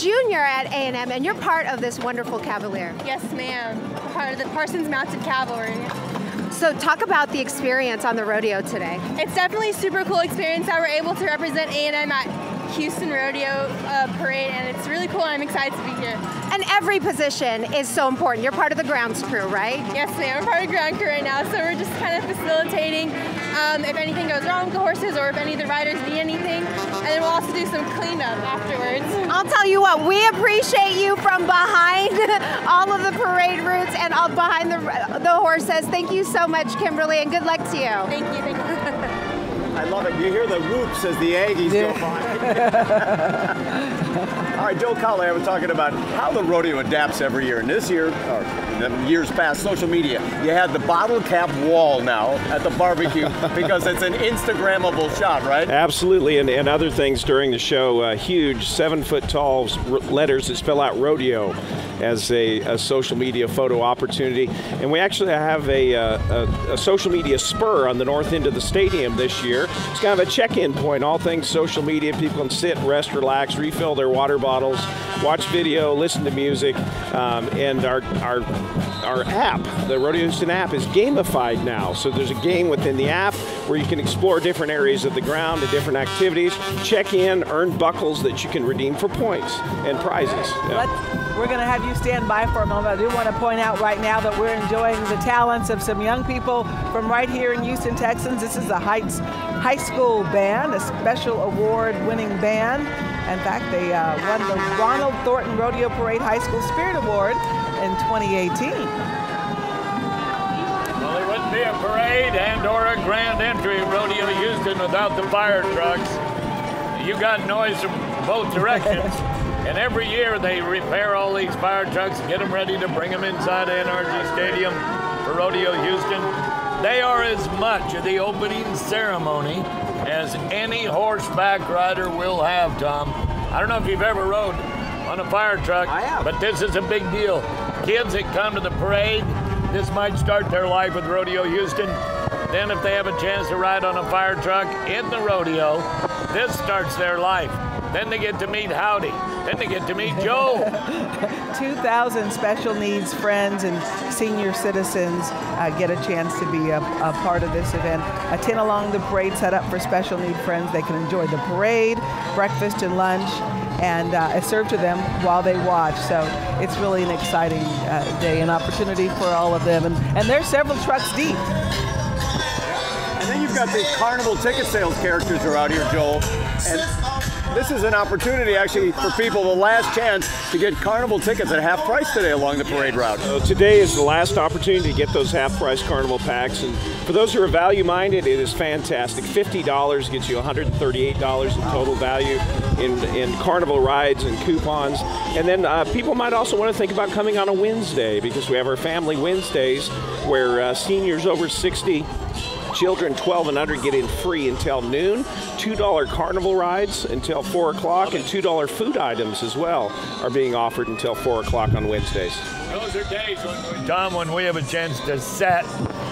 Junior at A&M, and you're part of this wonderful Cavalier. Yes, ma'am. Part of the Parsons Mounted Cavalry. So talk about the experience on the rodeo today. It's definitely a super cool experience that we're able to represent A&M at Houston Rodeo uh, Parade, and it's really cool. I'm excited to be here. And every position is so important. You're part of the grounds crew, right? Yes, ma'am. We're part of ground crew right now, so we're just kind of facilitating um, if anything goes wrong with the horses or if any of the riders need anything. And then we'll also do some cleanup afterwards. I'll tell you what, we appreciate you from behind all of the parade routes and all behind the, the horses. Thank you so much, Kimberly, and good luck to you. Thank you. Thank you. Love it. You hear the whoops as the Aggies go by. All right, Joe Cowley, I was talking about how the rodeo adapts every year. And this year, or the years past, social media, you had the bottle cap wall now at the barbecue because it's an Instagrammable shot, right? Absolutely, and, and other things during the show. Uh, huge seven foot tall letters that spell out rodeo as a, a social media photo opportunity. And we actually have a, uh, a, a social media spur on the north end of the stadium this year. It's kind of a check in point, all things social media. People can sit, rest, relax, refill their water bottles, watch video, listen to music. Um, and our, our, our app, the Rodeo Houston app, is gamified now. So there's a game within the app where you can explore different areas of the ground and different activities, check in, earn buckles that you can redeem for points and prizes. Yeah. We're going to have you stand by for a moment. I do want to point out right now that we're enjoying the talents of some young people from right here in Houston, Texas. This is the Heights High School Band, a special award winning band. In fact, they uh, won the Ronald Thornton Rodeo Parade High School Spirit Award in 2018. Well, there wouldn't be a parade and or a grand entry Rodeo Houston without the fire trucks. You got noise from both directions. and every year they repair all these fire trucks get them ready to bring them inside NRG Stadium for Rodeo Houston. They are as much of the opening ceremony as any horseback rider will have, Tom. I don't know if you've ever rode on a fire truck, I have. but this is a big deal. Kids that come to the parade, this might start their life with Rodeo Houston. Then, if they have a chance to ride on a fire truck in the rodeo, this starts their life. Then they get to meet Howdy. Then they get to meet Joe. 2,000 special needs friends and senior citizens uh, get a chance to be a, a part of this event. A 10 along the parade set up for special need friends. They can enjoy the parade, breakfast, and lunch, and uh, it's served to them while they watch. So it's really an exciting uh, day, an opportunity for all of them. And, and there's several trucks deep. You've got these carnival ticket sales characters are out here, Joel. And this is an opportunity actually for people, the last chance to get carnival tickets at half price today along the parade route. So today is the last opportunity to get those half price carnival packs. And for those who are value minded, it is fantastic. $50 gets you $138 in total value in, in carnival rides and coupons. And then uh, people might also want to think about coming on a Wednesday because we have our family Wednesdays where uh, seniors over 60 Children 12 and under get in free until noon. $2 carnival rides until 4 o'clock, and $2 food items as well are being offered until 4 o'clock on Wednesdays. Those are days, when, Tom, when we have a chance to set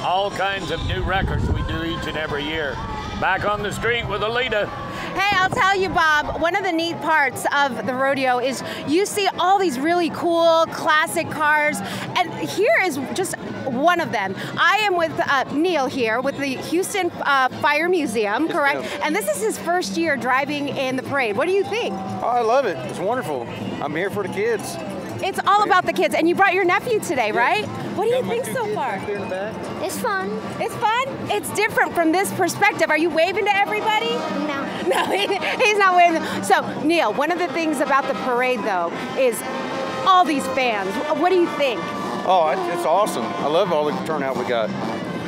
all kinds of new records we do each and every year. Back on the street with Elita. Hey, I'll tell you, Bob, one of the neat parts of the rodeo is you see all these really cool classic cars, and here is just one of them. I am with uh, Neil here with the Houston uh, Fire Museum, correct? And this is his first year driving in the parade. What do you think? Oh, I love it. It's wonderful. I'm here for the kids. It's all about the kids, and you brought your nephew today, right? What do you think so far? It's fun. It's fun. It's different from this perspective. Are you waving to everybody? No. No, he, he's not waving. So, Neil, one of the things about the parade, though, is all these fans. What do you think? Oh, it's awesome. I love all the turnout we got.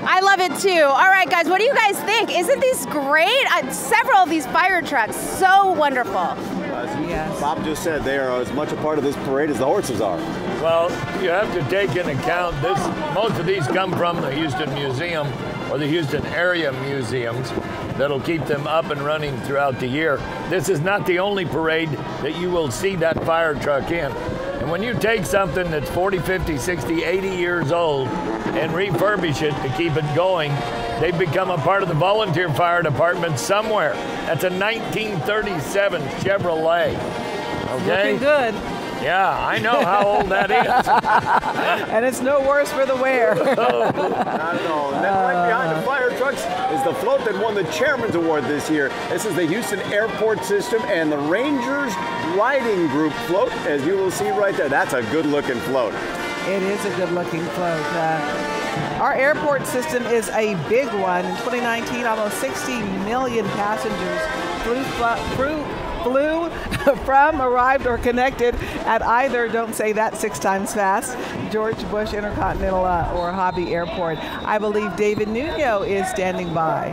I love it too. All right, guys, what do you guys think? Isn't this great? Uh, several of these fire trucks, so wonderful. As Bob just said, they are as much a part of this parade as the horses are. Well, you have to take in account this. Most of these come from the Houston Museum or the Houston area museums that'll keep them up and running throughout the year. This is not the only parade that you will see that fire truck in. And when you take something that's 40, 50, 60, 80 years old and refurbish it to keep it going, they become a part of the volunteer fire department somewhere. That's a 1937 Chevrolet. Okay? Looking good. Yeah, I know how old that is. and it's no worse for the wear. Not at all. And then right behind the fire trucks is the float that won the Chairman's Award this year. This is the Houston Airport System and the Rangers Riding Group float, as you will see right there. That's a good looking float. It is a good looking float. Uh, our airport system is a big one. In 2019, almost 60 million passengers flew, flew, flew from, arrived, or connected at either, don't say that six times fast, George Bush Intercontinental uh, or Hobby Airport. I believe David Nuno is standing by.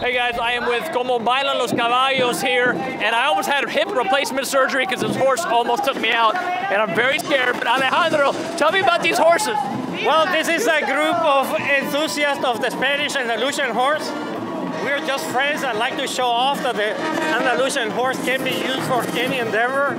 Hey guys, I am with Como Bailan Los Caballos here, and I almost had hip replacement surgery because this horse almost took me out, and I'm very scared. But Alejandro, tell me about these horses. Well, this is a group of enthusiasts of the Spanish Andalusian horse. We're just friends that like to show off that the Andalusian horse can be used for any endeavor.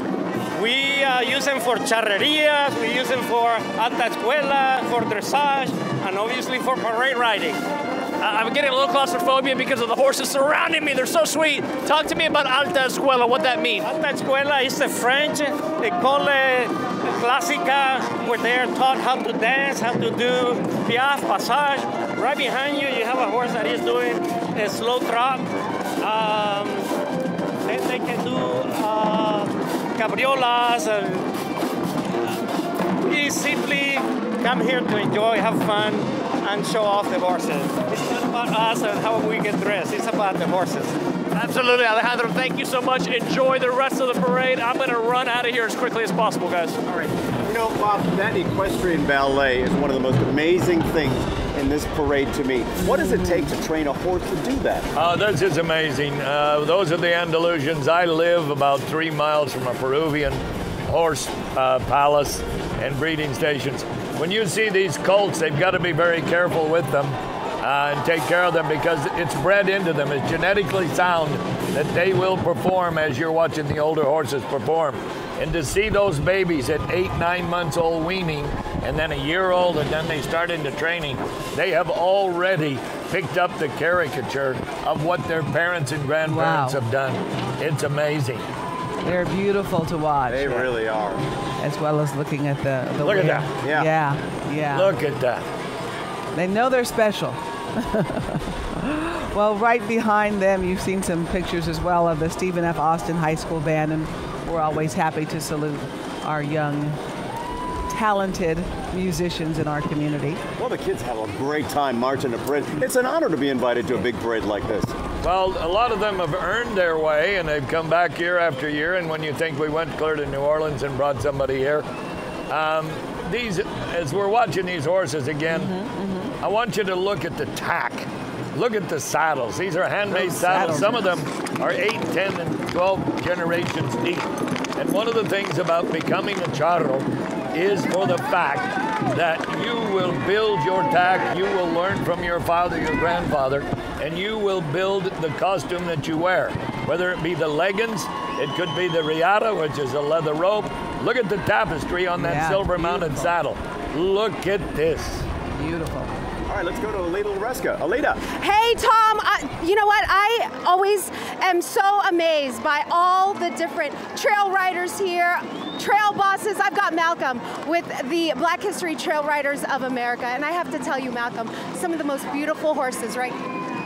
We uh, use them for charrerías, we use them for alta escuela, for dressage, and obviously for parade riding. I- I'm getting a little claustrophobia because of the horses surrounding me. They're so sweet. Talk to me about Alta Escuela, what that means. Alta escuela is the French, they call it clásica, where they are taught how to dance, how to do piaffe, passage. Right behind you, you have a horse that is doing a slow trot. Um, then they can do uh, cabriolas and we simply come here to enjoy, have fun, and show off the horses. It's not about us and how we get dressed. It's about the horses. Absolutely, Alejandro. Thank you so much. Enjoy the rest of the parade. I'm going to run out of here as quickly as possible, guys. All right. You know, Bob, that equestrian ballet is one of the most amazing things in this parade to me. What does it take to train a horse to do that? Oh, this is amazing. Uh, those are the Andalusians. I live about three miles from a Peruvian horse uh, palace and breeding stations. When you see these colts, they've got to be very careful with them uh, and take care of them because it's bred into them. It's genetically sound that they will perform as you're watching the older horses perform. And to see those babies at eight, nine months old weaning, and then a year old, and then they start into training, they have already picked up the caricature of what their parents and grandparents Wow. have done. It's amazing. They're beautiful to watch. They really are. As well as looking at the, the Look at that. Yeah. Yeah. Yeah. Look at that. They know they're special. well, right behind them, you've seen some pictures as well of the Stephen F. Austin High School Band, and we're always happy to salute our young, talented musicians in our community. Well, the kids have a great time marching the parade. It's an honor to be invited to a big parade like this. Well, a lot of them have earned their way, and they've come back year after year. And when you think we went clear to New Orleans and brought somebody here, um, these, as we're watching these horses again, I want you to look at the tack. Look at the saddles. These are handmade saddles. saddles. Some of them are 8, 10, and 12 generations deep. And one of the things about becoming a charro is for the fact that you will build your tack, you will learn from your father, your grandfather, and you will build the costume that you wear. Whether it be the leggings, it could be the riata, which is a leather robe. Look at the tapestry on that Yeah, silver mounted saddle. Look at this. Beautiful. All right, let's go to Elita Loresca. Elita. Hey, Tom, I, you know what? I always am so amazed by all the different trail riders here, trail bosses. I've got Malcolm with the Black History Trail Riders of America, and I have to tell you, Malcolm, some of the most beautiful horses, right?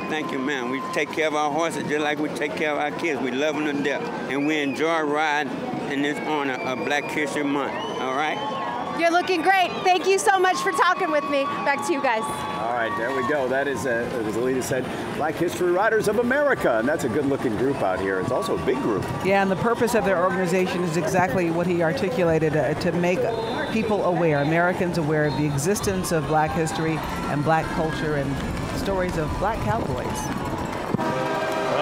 Thank you, man. We take care of our horses just like we take care of our kids. We love them to death, and we enjoy riding in this honor of Black History Month. All right. You're looking great. Thank you so much for talking with me. Back to you guys. All right, there we go. That is, uh, as Elita said, Black History Riders of America, and that's a good-looking group out here. It's also a big group. Yeah, and the purpose of their organization is exactly what he articulated uh, to make people aware, Americans aware of the existence of black history and black culture and stories of black cowboys.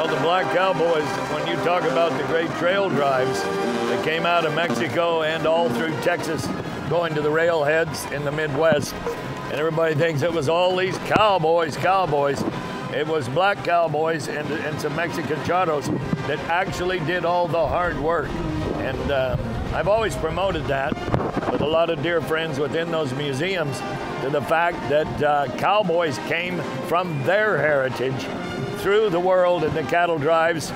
Well, the Black Cowboys, when you talk about the great trail drives that came out of Mexico and all through Texas, going to the railheads in the Midwest, and everybody thinks it was all these cowboys, cowboys. It was black cowboys and, and some Mexican charros that actually did all the hard work. And uh, I've always promoted that with a lot of dear friends within those museums to the fact that uh, cowboys came from their heritage through the world in the cattle drives.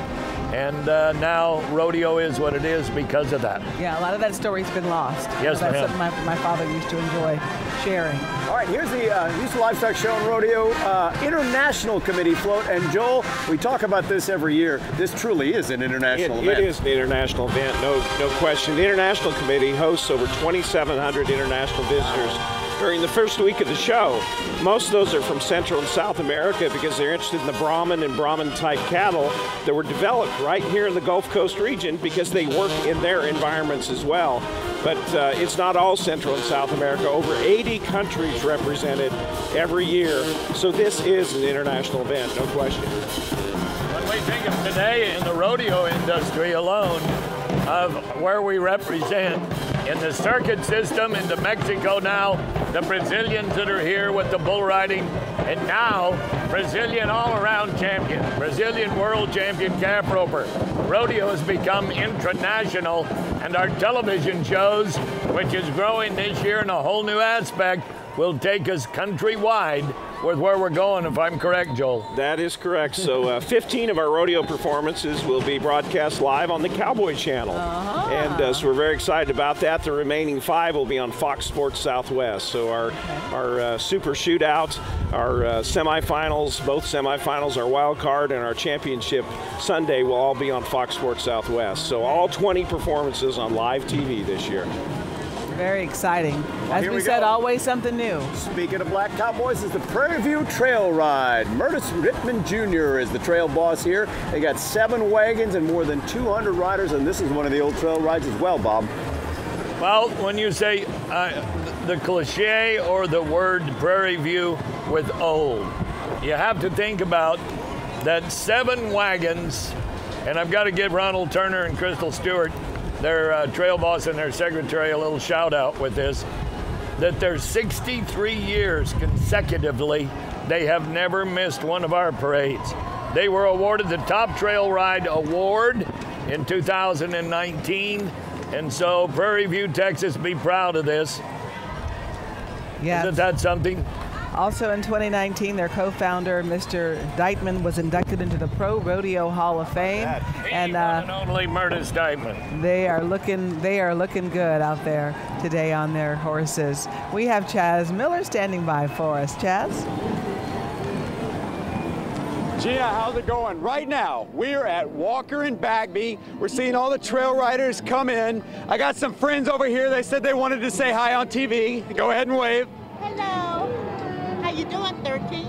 And uh, now rodeo is what it is because of that. Yeah, a lot of that story's been lost. Yes, That's ma'am. something my, my father used to enjoy sharing. All right, here's the uh, Houston Livestock Show and Rodeo uh, International Committee float. And Joel, we talk about this every year. This truly is an international it event. It is an international event, no, no question. The International Committee hosts over 2,700 international visitors during the first week of the show. Most of those are from Central and South America because they're interested in the Brahman and Brahman type cattle that were developed right here in the Gulf Coast region because they work in their environments as well. But uh, it's not all Central and South America. Over 80 countries represented every year. So this is an international event, no question. When we think of today in the rodeo industry alone, of where we represent in the circuit system into Mexico now, the Brazilians that are here with the bull riding, and now Brazilian all-around champion, Brazilian world champion calf roper. Rodeo has become international, and our television shows, which is growing this year in a whole new aspect, will take us countrywide with where we're going, if I'm correct, Joel. That is correct. So, uh, 15 of our rodeo performances will be broadcast live on the Cowboy Channel. And uh, so, we're very excited about that. The remaining five will be on Fox Sports Southwest. So, our, our uh, super shootout, our uh, semifinals, both semifinals, our wild card, and our championship Sunday will all be on Fox Sports Southwest. So, all 20 performances on live TV this year. Very exciting. As here we, we said, go. always something new. Speaking of Black Cowboys, is the Prairie View Trail Ride. Myrtis Dightman Jr. is the trail boss here. They got seven wagons and more than 200 riders, and this is one of the old trail rides as well, Bob. Well, when you say uh, the cliche or the word Prairie View with old, you have to think about that seven wagons, and I've got to give Ronald Turner and Crystal Stewart, their uh, trail boss and their secretary, a little shout out with this. That there's 63 years consecutively, they have never missed one of our parades. They were awarded the Top Trail Ride Award in 2019. And so, Prairie View, Texas, be proud of this. Yeah. Isn't that something? Also in 2019, their co-founder, Mr. Dightman, was inducted into the Pro Rodeo Hall of Fame, and And uh, only Myrtis Dightman. they are looking they are looking good out there today on their horses. We have Chaz Miller standing by for us. Chaz. Gina, how's it going? Right now, we're at Walker and Bagby. We're seeing all the trail riders come in. I got some friends over here. They said they wanted to say hi on TV. Go ahead and wave. Hello. How you doing, 13?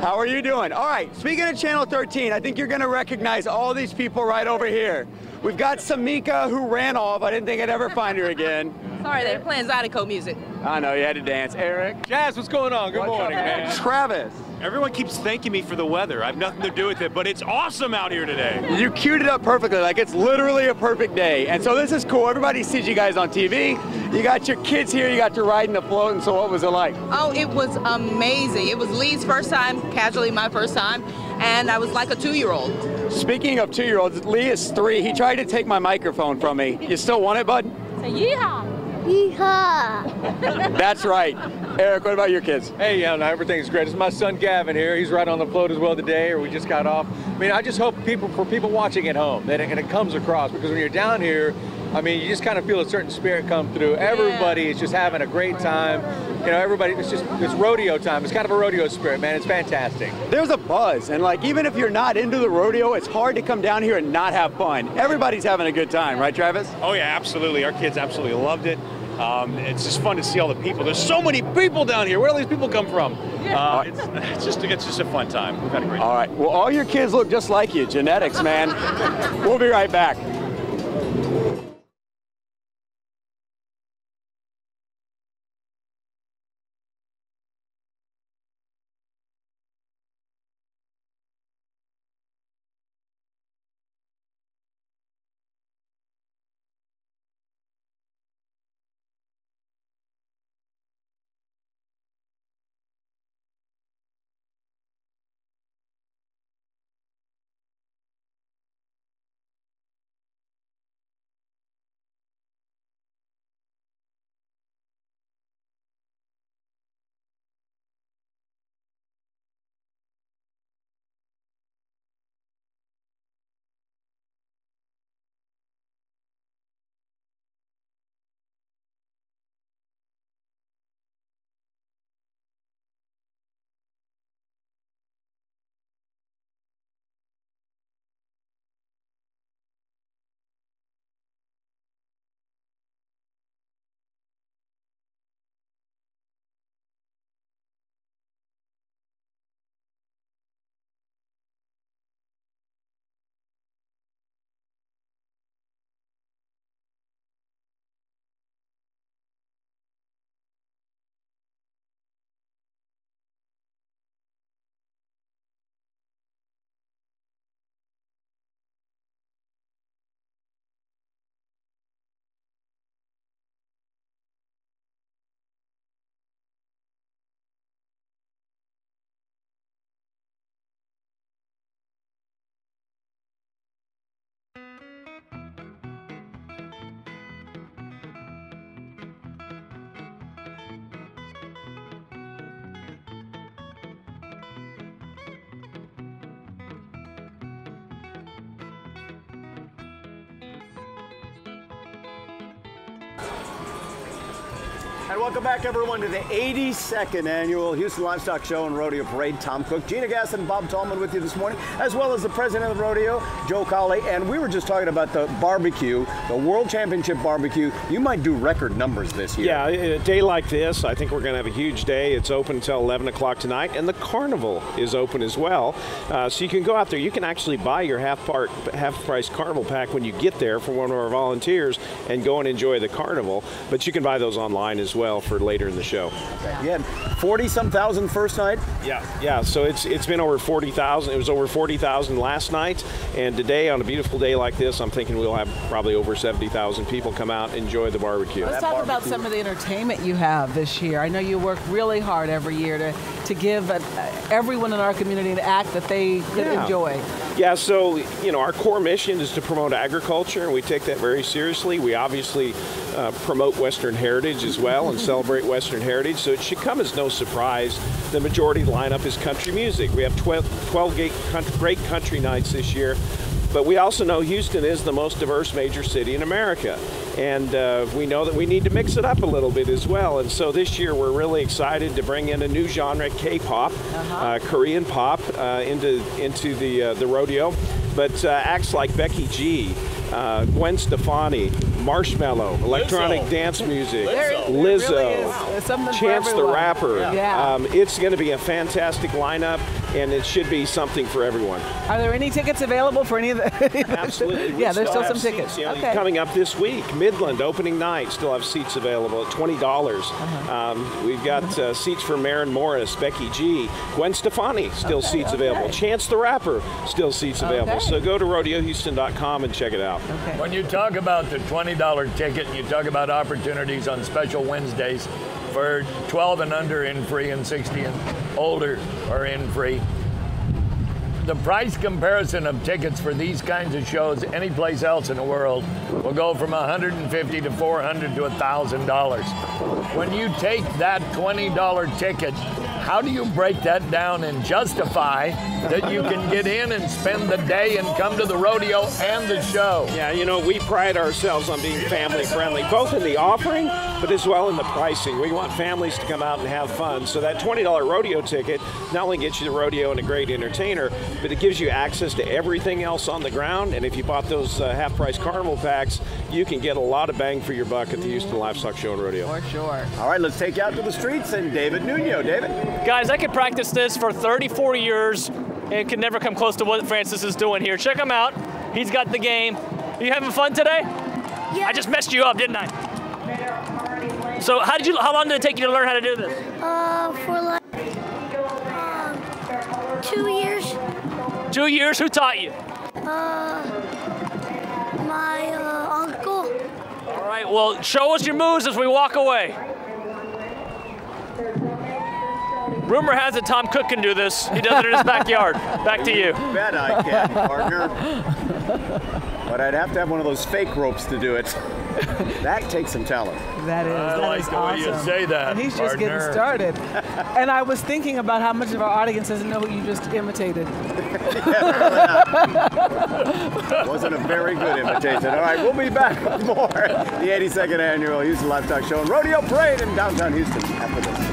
How are you doing? All right, speaking of Channel 13, I think you're going to recognize all these people right over here. We've got Samica who ran off. I didn't think I'd ever find her again. Sorry, they're playing Zydeco music. I know, you had to dance. Erik? Jazz, what's going on? Good What's morning, man? man. Travis. Everyone keeps thanking me for the weather. I have nothing to do with it, but it's awesome out here today. You queued it up perfectly, like it's literally a perfect day. And so this is cool. Everybody sees you guys on TV. You got your kids here, you got to ride in the float, and so what was it like? Oh, it was amazing. It was Lee's first time, casually my first time, and I was like a two-year-old. Speaking of two-year-olds, Lee is three. He tried to take my microphone from me. You still want it, bud? Yeehaw! Yeehaw! That's right. Erik, what about your kids? Hey, yeah, no, everything's great. It's my son Gavin here. He's right on the float as well today, or we just got off. I mean, I just hope people, for people watching at home, that it, and it comes across because when you're down here, I mean, you just kind of feel a certain spirit come through. Everybody is just having a great time. You know, everybody, it's just, it's rodeo time. It's kind of a rodeo spirit, man. It's fantastic. There's a buzz, and like even if you're not into the rodeo, it's hard to come down here and not have fun. Everybody's having a good time, right, Travis? Oh yeah, absolutely. Our kids absolutely loved it. Um, it's just fun to see all the people. There's so many people down here. Where do all these people come from? Uh, it's, it's just it's just a fun time. We've had a great All right. Well, all your kids look just like you. Genetics, man. we'll be right back. And welcome back, everyone, to the 82nd annual Houston Livestock Show and Rodeo Parade. Tom Koch, Gina Gass, and Bob Tallman with you this morning, as well as the president of the rodeo, Joe Cowley. And we were just talking about the barbecue, the World Championship barbecue. You might do record numbers this year. Yeah, a day like this, I think we're going to have a huge day. It's open until 11 o'clock tonight, and the carnival is open as well. Uh, so you can go out there. You can actually buy your half part, half price carnival pack when you get there from one of our volunteers and go and enjoy the carnival. But you can buy those online as well for later in the show. You had 40 some thousand first night? Yeah, yeah. So it's it's been over 40,000. It was over 40,000 last night, and today on a beautiful day like this, I'm thinking we'll have probably over 70,000 people come out enjoy the barbecue. Let's talk about some of the entertainment you have this year. I know you work really hard every year to, to give uh everyone in our community an act that they could Yeah. enjoy. Yeah, so you know, our core mission is to promote agriculture, and we take that very seriously. We obviously uh, promote Western heritage as well and celebrate Western heritage. So it should come as no surprise. The majority lineup is country music. We have 12, 12 great country, great country nights this year. But we also know Houston is the most diverse major city in America. And uh, we know that we need to mix it up a little bit as well. And so this year we're really excited to bring in a new genre, K-pop, uh Korean pop, uh, into into the uh, the rodeo. But uh, acts like Becky G, uh, Gwen Stefani, Marshmello, electronic Lizzo. dance music, There- there Lizzo, really is something for Chance the. Rapper. Yeah. Um, it's going to be a fantastic lineup. And it should be something for everyone. Are there any tickets available for any of the? Absolutely. We yeah, there's still have some tickets. seats, you know, okay. Coming up this week, Midland opening night, still have seats available at twenty dollars. Uh-huh. Um, we've got uh, seats for Maren Morris, Becky G, Gwen Stefani, still Okay, seats okay. available. Chance the Rapper, still seats available. Okay. So go to rodeohouston.com and check it out. When you talk about the $20 ticket, and you talk about opportunities on special Wednesdays for 12 and under in free and 60 and older are in free. The price comparison of tickets for these kinds of shows any place else in the world will go from 150 to 400 to $1,000. When you take that $20 ticket, how do you break that down and justify that you can get in and spend the day and come to the rodeo and the show? Yeah, you know, we pride ourselves on being family friendly, both in the offering, but as well in the pricing. We want families to come out and have fun. So that $20 rodeo ticket not only gets you the rodeo and a great entertainer, but it gives you access to everything else on the ground. And if you bought those uh, half price carnival packs, you can get a lot of bang for your buck at the Houston Livestock Show and Rodeo. For sure. All right, let's take you out to the streets and David Nuno. David? Guys, I could practice this for 34 years and could never come close to what Francis is doing here. Check him out. He's got the game. Are you having fun today? Yeah. I just messed you up, didn't I? So how did you? How long did it take you to learn how to do this? Uh, for like um, two years. Two years. Who taught you? Uh, my uh, uncle. All right. Well, show us your moves as we walk away. Rumor has it Tom Koch can do this. He does it in his backyard. Back to you. Bet I can, partner. But I'd have to have one of those fake ropes to do it. That takes some talent. That is, I that like is the way you awesome. say that, And he's just getting started. and I was thinking about how much of our audience doesn't know who you just imitated. Wasn't a very good imitation. All right, we'll be back with more. The 82nd annual Houston Livestock Show and Rodeo Parade in downtown Houston after this.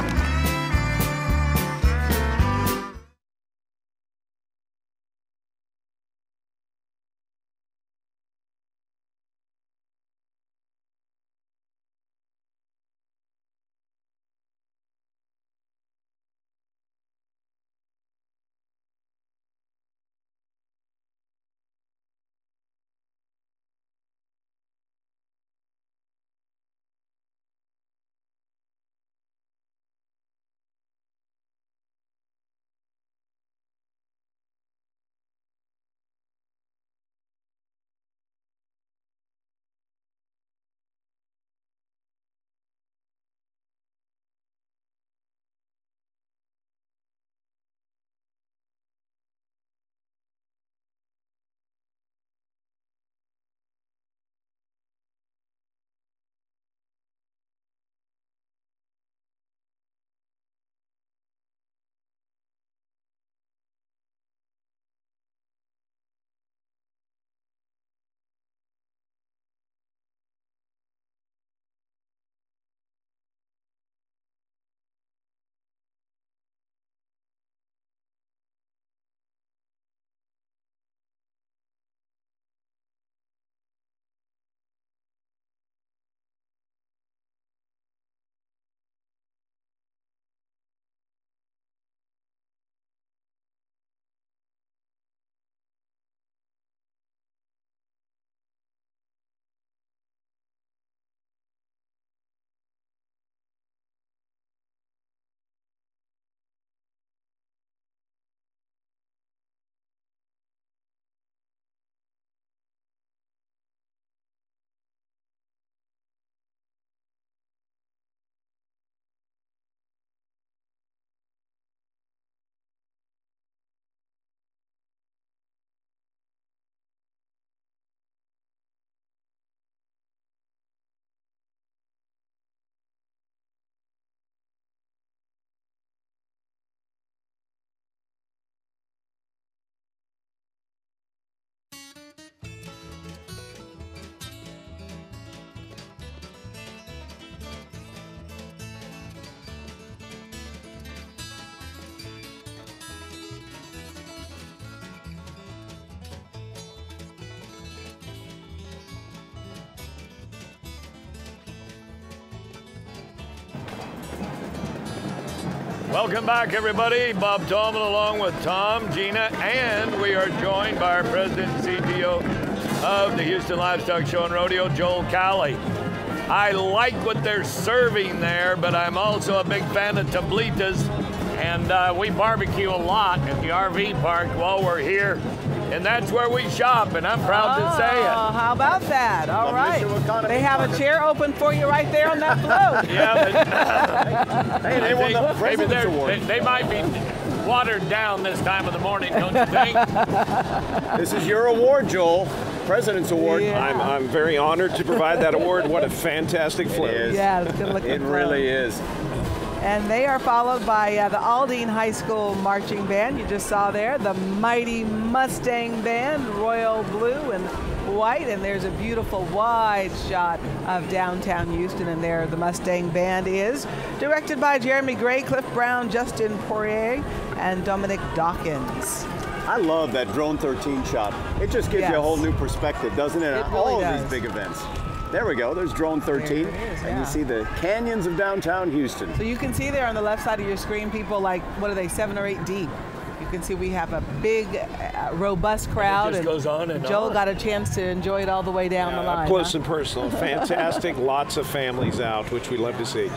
Welcome back, everybody. Bob Tallman along with Tom, Gina, and we are joined by our president and CEO of the Houston Livestock Show and Rodeo, Joel Cowley. I like what they're serving there, but I'm also a big fan of tablitas, and uh, we barbecue a lot at the RV park while we're here, and that's where we shop, and I'm proud to say it. Oh, how about that? All Love right. They have a chair open for you right there on that float. Yeah, but Hey, they won the think maybe President's Award. They, they might be watered down this time of the morning, don't you think? This is your award, Joel. President's Award. I'm, I'm very honored to provide that award. What a fantastic float. is. Yeah, it's good looking It really is. And they are followed by uh, the Aldine High School Marching Band. You just saw there the mighty Mustang Band, royal blue and white. And there's a beautiful wide shot of downtown Houston. And there the Mustang Band is, directed by Jeremy Gray, Cliff Brown, Justin Poirier, and Dominic Dawkins. I love that drone 13 shot. It just gives you a whole new perspective, doesn't it? It on really all of does. these big events. There we go. There's drone 13, There it is, and you see the canyons of downtown Houston. So you can see there on the left side of your screen, people like, what are they, seven or eight deep. You can see we have a big, uh, robust crowd. just and goes on and Joel on. got a chance to enjoy it all the way down the line. Close huh? and personal. Fantastic. Lots of families out, which we love to see.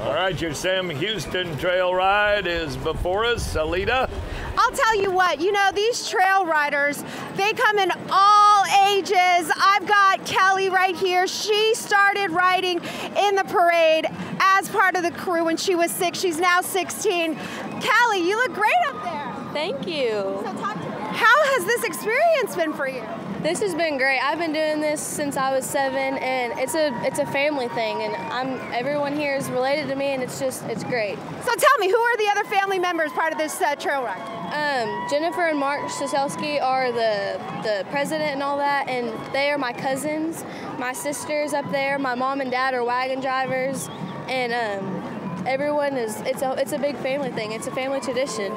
All right, your Sam Houston trail ride is before us. Elita, I'll tell you what, you know, these trail riders, they come in all ages. I've got Kelly right here. She started riding in the parade as part of the crew when she was six. She's now 16. Kelly, you look great up there. Thank you. How has this experience been for you? This has been great. I've been doing this since I was seven, and it's a it's a family thing, and I'm everyone here is related to me, and it's just it's great. So tell me, who are the other family members part of this uh, trail ride? Um, Jennifer and Mark Soselsky are the the president and all that, and they are my cousins. My sister's up there. My mom and dad are wagon drivers, and um, everyone is it's a it's a big family thing. It's a family tradition.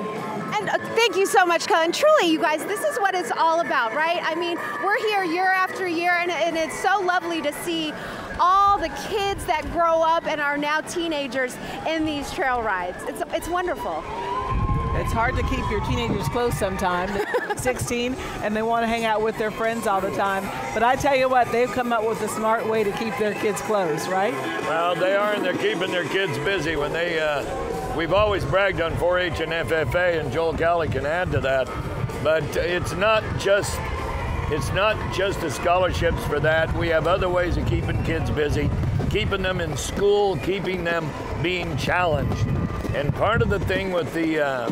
And uh, thank you so much, Colin. Truly, you guys, this is what it's all about, right? I mean, we're here year after year, and, and it's so lovely to see all the kids that grow up and are now teenagers in these trail rides. It's, it's wonderful. It's hard to keep your teenagers close sometimes, 16, and they want to hang out with their friends all the time. But I tell you what, they've come up with a smart way to keep their kids close, right? well, they are, and they're keeping their kids busy. When they, uh, we've always bragged on 4-H and FFA, and Joel Cowley can add to that. But it's not just, it's not just the scholarships for that. We have other ways of keeping kids busy, keeping them in school, keeping them being challenged. And part of the thing with the uh,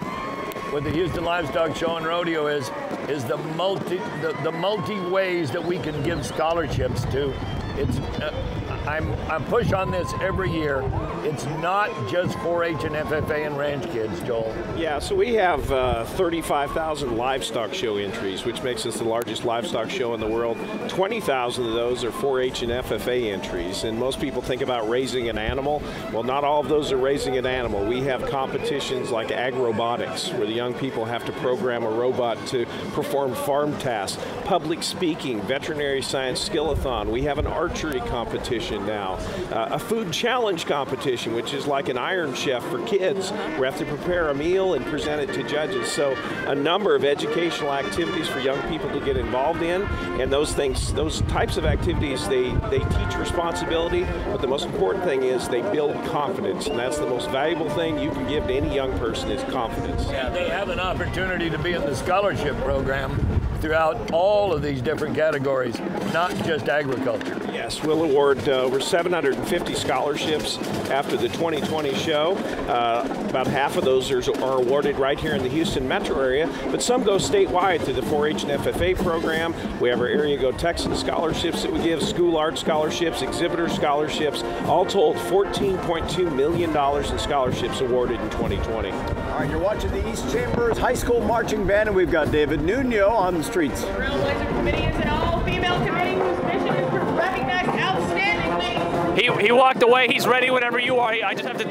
with the Houston Livestock Show and Rodeo is is the multi the, the multi ways that we can give scholarships to. It's uh, I'm I push on this every year. It's not just 4-H and FFA and ranch kids, Joel. Yeah, so we have uh, 35,000 livestock show entries, which makes us the largest livestock show in the world. 20,000 of those are 4-H and FFA entries, and most people think about raising an animal. Well, not all of those are raising an animal. We have competitions like ag robotics, where the young people have to program a robot to perform farm tasks, public speaking, veterinary science skillathon. We have an archery competition now, uh, a food challenge competition, which is like an Iron Chef for kids. We have to prepare a meal and present it to judges. So a number of educational activities for young people to get involved in, and those things, those types of activities, they they teach responsibility. But the most important thing is they build confidence, and that's the most valuable thing you can give to any young person is confidence. Yeah, they have an opportunity to be in the scholarship program throughout all of these different categories, not just agriculture. Yes, we'll award uh, over 750 scholarships after the 2020 show. Uh, about half of those are, are awarded right here in the Houston metro area, but some go statewide through the 4-H and FFA program. We have our Area Go Texan scholarships that we give, school art scholarships, exhibitor scholarships. All told, $14.2 million in scholarships awarded in 2020. All right, you're watching the East Chambers High School Marching Band, and we've got David Nuno on the streets. Trailblazer Committee is an all-female committee whose mission is to recognize outstanding leaders. He, he walked away. He's ready whenever you are. I just have to.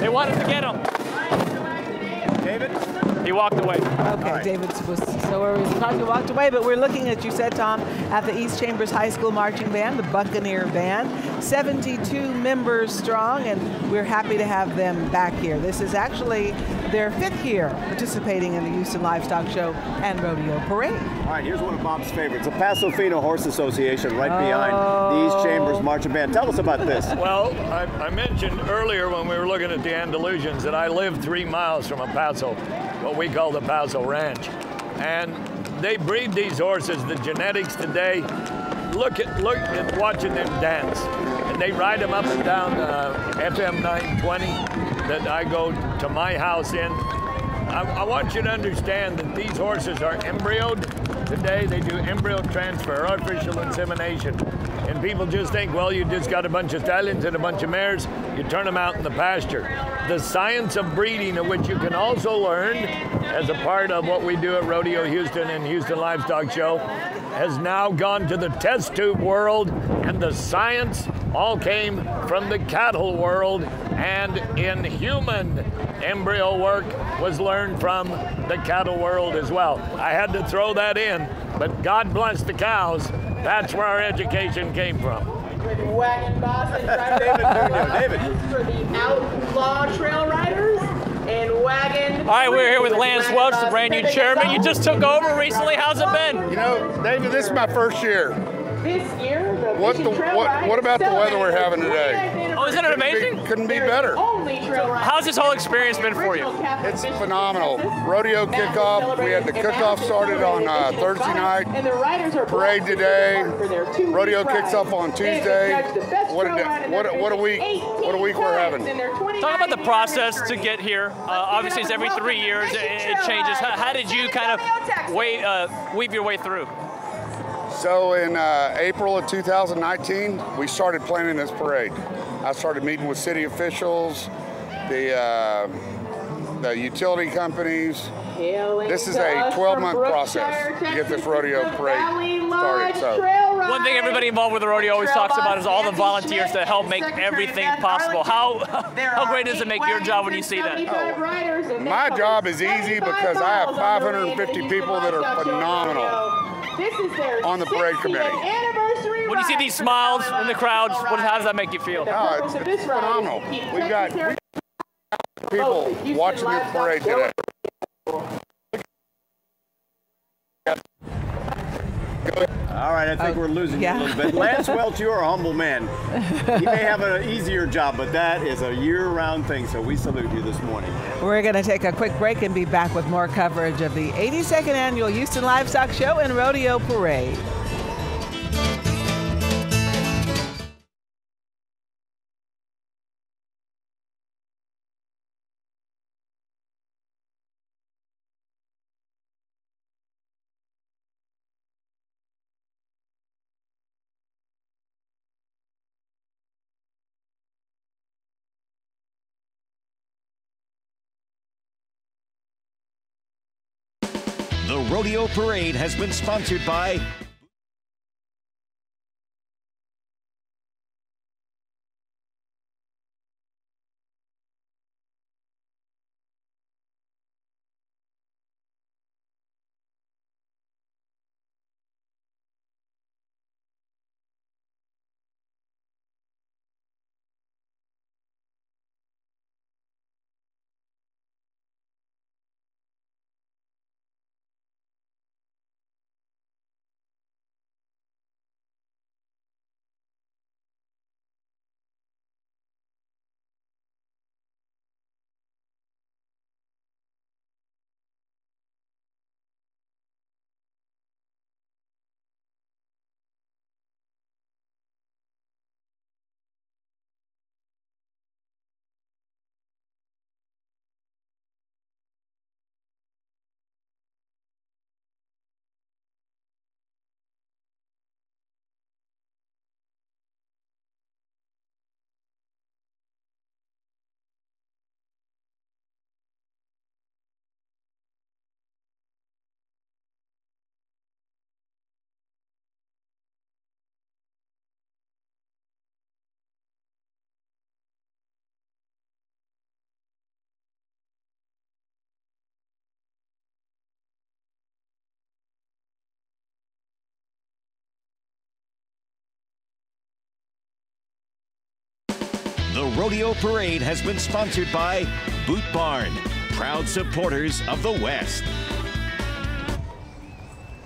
They wanted to get him. David? He walked away. Okay, David was so worried. He thought he walked away, but we're looking at, you said, Tom, at the East Chambers High School Marching Band, the Buccaneer Band, 72 members strong, and we're happy to have them back here. This is actually their fifth year participating in the Houston Livestock Show and Rodeo Parade. All right, here's one of Bob's favorites, the Paso Fino Horse Association, right behind the East oh. Chambers Marching Band. Tell us about this. Well, I, I mentioned earlier when we were looking at the Andalusians that I live three miles from a Paso, what we call the Paso Ranch. And they breed these horses, the genetics today, look at look at watching them dance. And they ride them up and down uh, FM 920 that I go to my house in. I, I want you to understand that these horses are embryoed today. They do embryo transfer, artificial insemination. And people just think, well, you just got a bunch of stallions and a bunch of mares, you turn them out in the pasture. The science of breeding, of which you can also learn as a part of what we do at Rodeo Houston and Houston Livestock Show, has now gone to the test tube world, and the science all came from the cattle world, and in human embryo work was learned from the cattle world as well. I had to throw that in, but God bless the cows. That's where our education came from. Wagon Boss and David Nuno, David. for the Outlaw Trail Riders and Wagon. All right, we're here with Lance Welch, the brand new chairman. You just took over recently. How's it been? You know, David, this is my first year. This year, the What the Trail what, Ride what about the weather we're having today? Oh, isn't it Couldn't be- amazing? Couldn't be better. Only trail ride. How's this whole experience been for you? It's phenomenal. Rodeo kickoff. We had the kickoff started on uh, Thursday night. And the riders are Parade today. for their two Rodeo kicks off on Tuesday. What a day- what a, what a week! What a week we're having. Talk about the process to get here. Uh, obviously, it's every three years. It, it changes. How, how did you kind of wait, uh, weave your way through? So in uh, April of 2019, we started planning this parade. I started meeting with city officials, the uh, the utility companies. This is a 12-month process to get this rodeo parade started. So. One thing everybody involved with the rodeo always talks about is all the volunteers that help make everything possible. How how great does it make your job when you see that? My job is easy because I have 550 people that are phenomenal on the parade committee. When you see these smiles in the crowds, what, how does that make you feel? Ah, oh, it's, it's phenomenal. We've got, we've got people watching this parade today. All right, I think we're losing you a little bit. Lance Welch, you're a humble man. He may have an easier job, but that is a year-round thing, so we salute you this morning. We're going to take a quick break and be back with more coverage of the 82nd Annual Houston Livestock Show and Rodeo Parade. Rodeo Parade has been sponsored by The Rodeo Parade has been sponsored by Boot Barn, proud supporters of the West.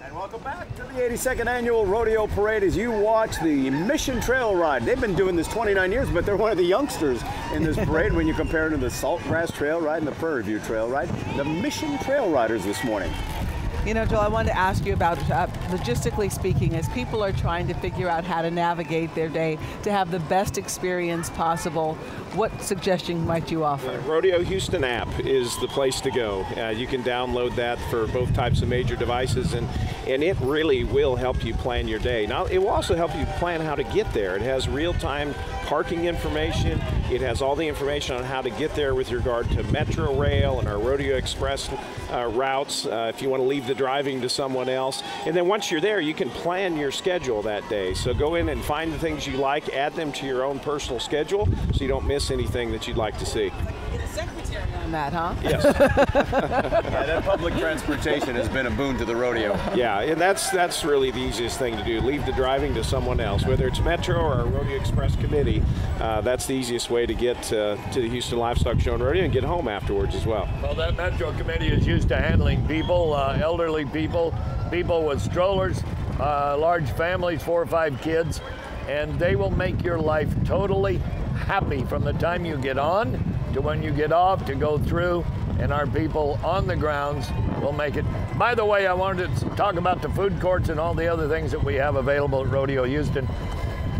And welcome back to the 82nd Annual Rodeo Parade as you watch the Mission Trail Ride. They've been doing this 29 years, but they're one of the youngsters in this parade when you compare it to the Saltgrass Trail Ride and the Prairie View Trail Ride. The Mission Trail Riders this morning. You know, Joel, I wanted to ask you about, uh, logistically speaking, as people are trying to figure out how to navigate their day to have the best experience possible, what suggestion might you offer? Rodeo Houston app is the place to go. Uh, you can download that for both types of major devices, and, and it really will help you plan your day. Now, it will also help you plan how to get there. It has real time parking information, it has all the information on how to get there with regard to Metro Rail and our Rodeo Express uh, routes uh, if you want to leave the driving to someone else. And then once you're there, you can plan your schedule that day. So go in and find the things you like, add them to your own personal schedule so you don't miss anything that you'd like to see. On that, huh? Yes. yeah, that public transportation has been a boon to the rodeo. Yeah, and that's that's really the easiest thing to do. Leave the driving to someone else, whether it's Metro or a Rodeo Express committee. Uh, that's the easiest way to get uh, to the Houston Livestock Show and Rodeo and get home afterwards as well. Well, that Metro Committee is used to handling people, uh, elderly people, people with strollers, uh, large families, four or five kids, and they will make your life totally happy from the time you get on to when you get off to go through. And our people on the grounds will make it. By the way, I wanted to talk about the food courts and all the other things that we have available at Rodeo Houston.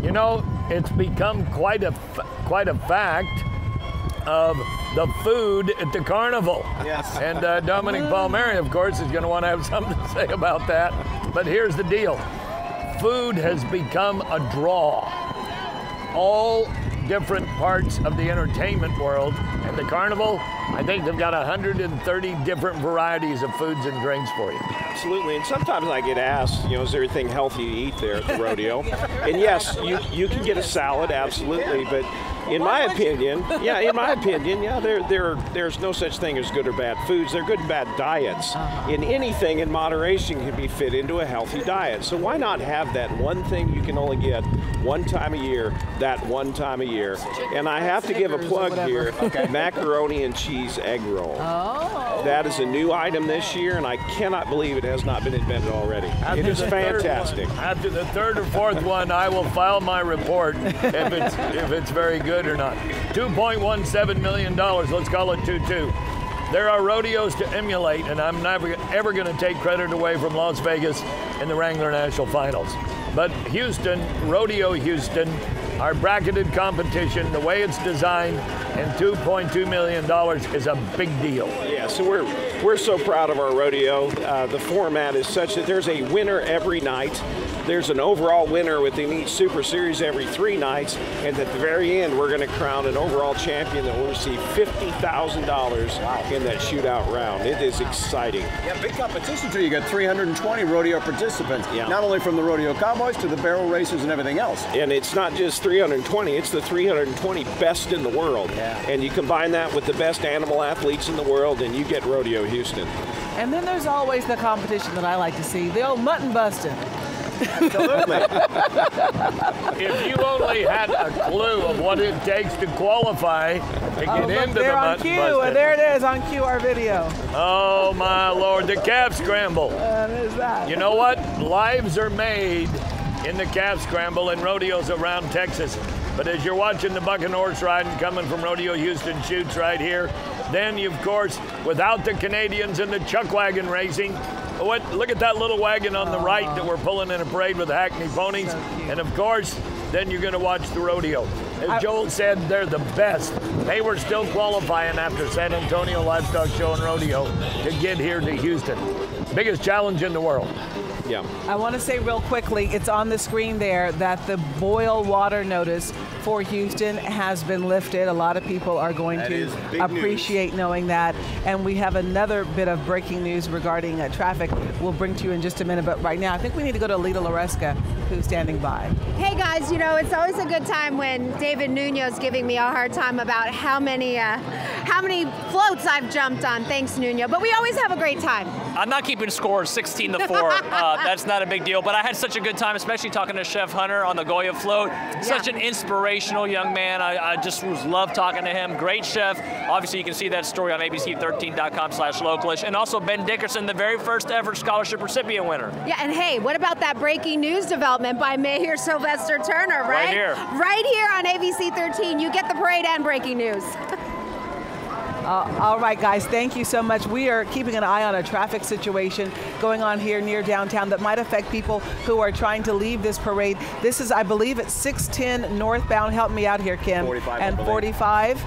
You know, it's become quite a quite a fact of the food at the carnival. Yes. And uh, Dominic Palmieri, of course, is going to want to have something to say about that. But here's the deal food has become a draw. All different parts of the entertainment world. And the carnival, I think they've got 130 different varieties of foods and drinks for you. Absolutely, and sometimes I get asked, you know, is there anything healthy to eat there at the rodeo? and yes, you, you can get a salad, absolutely, but in my opinion, yeah, in my opinion, yeah, there, there, there's no such thing as good or bad foods. They're good and bad diets. In anything in moderation can be fit into a healthy diet. So why not have that one thing you can only get one time a year, that one time a year? And I have to give a plug here, Okay. macaroni and cheese egg roll. Oh. That is a new item this year, and I cannot believe it has not been invented already. it After is the third fantastic. one- after the third or fourth one, I will file my report if it's if it's very good or not. Two point one seven million dollars. Let's call it two two. There are rodeos to emulate, and I'm never ever going to take credit away from Las Vegas in the Wrangler National Finals. But Houston, Rodeo Houston, our bracketed competition, the way it's designed, and $2.2 million is a big deal. Yeah, so we're we're so proud of our rodeo. Uh, the format is such that there's a winner every night. There's an overall winner within each Super Series every three nights, and at the very end, we're going to crown an overall champion that will receive fifty thousand dollars in that shootout round. It is exciting. Yeah, big competition too. You got 320 rodeo participants, not only from the rodeo cowboys to the barrel racers and everything else. And it's not just 320, it's the 320 best in the world. And you combine that with the best animal athletes in the world, and you get Rodeo Houston. And then there's always the competition that I like to see, the old mutton busting. If you only had a clue of what it takes to qualify to Oh, get look, into they're the on cue. busting. There it is on cue, our video. Oh my lord, the calf scramble. What is that? You know what? Lives are made in the calf scramble and rodeos around Texas. But as you're watching the bucking horse riding coming from Rodeo Houston shoots right here, then you, of course, without the Canadians and the chuck wagon racing, what, look at that little wagon on the right that we're pulling in a parade with the Hackney ponies. and of course, then you're going to watch the rodeo. As Joel said, they're the best. They were still qualifying after San Antonio Livestock Show and Rodeo to get here to Houston. Biggest challenge in the world. Yeah. I want to say real quickly, it's on the screen there that the boil water notice for Houston has been lifted. A lot of people are going That to is big news. appreciate knowing that. And we have another bit of breaking news regarding uh, traffic we'll bring to you in just a minute. But right now, I think we need to go to Elita Loresca who's standing by. Hey guys, you know it's always a good time when David Nuno's giving me a hard time about how many uh, how many floats I've jumped on. Thanks, Nuno. But we always have a great time. I'm not keeping score 16 to 4. Uh, that's not a big deal. But I had such a good time, especially talking to Chef Hunter on the Goya float. Such an inspirational young man. I, I just was love talking to him. Great chef. Obviously, you can see that story on abc13.com slash localish. And also Ben Dickerson, the very first ever scholarship recipient winner. Yeah, and hey, what about that breaking news development by Mayor Sylvester Turner, right? Right here. Right here on ABC 13. You get the parade and breaking news. Uh, all right, guys, thank you so much. We are keeping an eye on a traffic situation going on here near downtown that might affect people who are trying to leave this parade. This is, I believe, at 610 northbound. Help me out here, Kim. 45, and 45.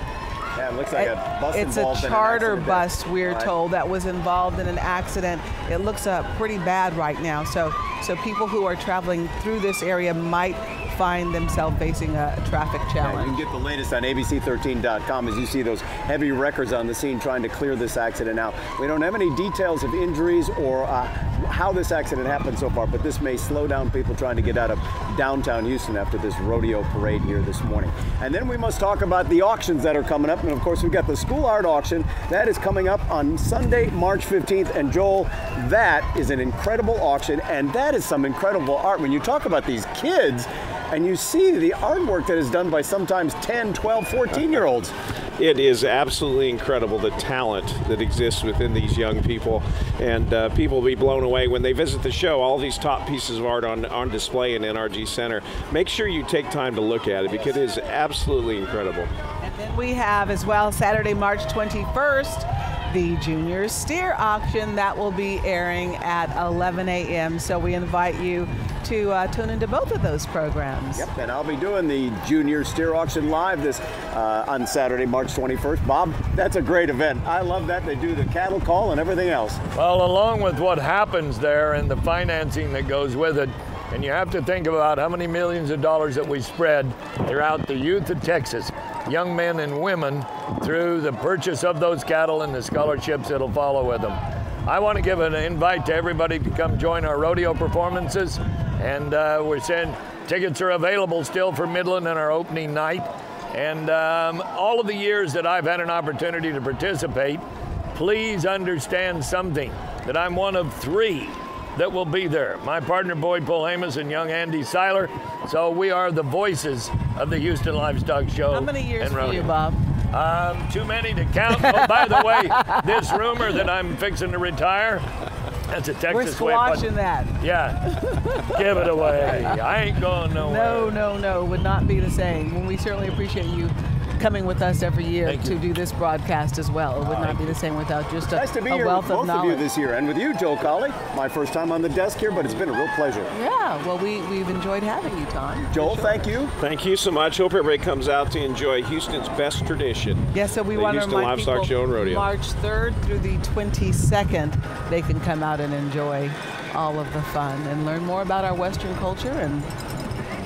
Yeah, it looks like a bus It's a involved in an charter bus, we're Right. told, that was involved in an accident. It looks uh, pretty bad right now. So, so people who are traveling through this area might find themselves facing a traffic Yeah, you can get the latest on ABC13.com as you see those heavy records on the scene trying to clear this accident out. We don't have any details of injuries or uh, how this accident happened so far, but this may slow down people trying to get out of downtown Houston after this rodeo parade here this morning. And then we must talk about the auctions that are coming up. And of course, we've got the school art auction that is coming up on Sunday, March 15th. And Joel, that is an incredible auction, and that is some incredible art. When you talk about these kids, and you see the artwork that is done by sometimes 10, 12, 14 year olds. It is absolutely incredible the talent that exists within these young people, and uh, people will be blown away when they visit the show. All these top pieces of art on, on display in NRG Center. Make sure you take time to look at it because it is absolutely incredible. And then we have as well Saturday, March 21st, the Junior Steer Auction that will be airing at 11 a.m. So we invite you to uh, tune into both of those programs. Yep, and I'll be doing the Junior Steer Auction live this uh, on Saturday, March 21st. Bob, that's a great event. I love that. They do the cattle call and everything else. Well, along with what happens there and the financing that goes with it, and you have to think about how many millions of dollars that we spread throughout the youth of Texas, young men and women, through the purchase of those cattle and the scholarships that'll follow with them. I want to give an invite to everybody to come join our rodeo performances, and uh, we're saying tickets are available still for Midland and our opening night. And um, all of the years that I've had an opportunity to participate, please understand something that I'm one of three that will be there. My partner Boyd Polhamus and young Andy Seiler. So we are the voices of the Houston Livestock Show. How many years for you. Bob? Um, too many to count. Oh, by the way, this rumor that I'm fixing to retire, that's a Texas We're squashing that. Yeah, give it away. I ain't going nowhere. No, no, no, would not be the same. We certainly appreciate you coming with us every year to do this broadcast as well. It would not be the same without just a, Nice to be a here wealth with both of of, knowledge. you this year, and with you, Joe Cowley. My first time on the desk here, but it's been a real pleasure. yeah, well, we, we've enjoyed having you, Tom. Joel, thank you. Thank you so much. Hope everybody comes out to enjoy Houston's best tradition. Yes, so we the want to Houston remind Livestock people Show and Rodeo. March 3rd through the 22nd, they can come out and enjoy all of the fun and learn more about our Western culture and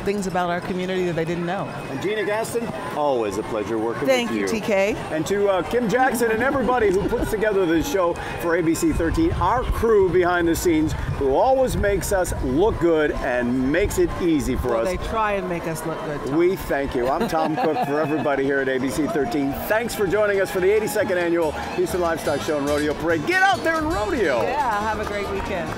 things about our community that they didn't know. And Gina Gatson, always a pleasure working Thank with you, Thank you. TK. And to uh, Kim Jackson and everybody who puts together this show for ABC 13, our crew behind the scenes who always makes us look good and makes it easy for Well, us. they try and make us look good. Tom. We thank you. I'm Tom Koch for everybody here at ABC 13. Thanks for joining us for the 82nd annual Houston Livestock Show and Rodeo Parade. Get out there and rodeo. Yeah, have a great weekend.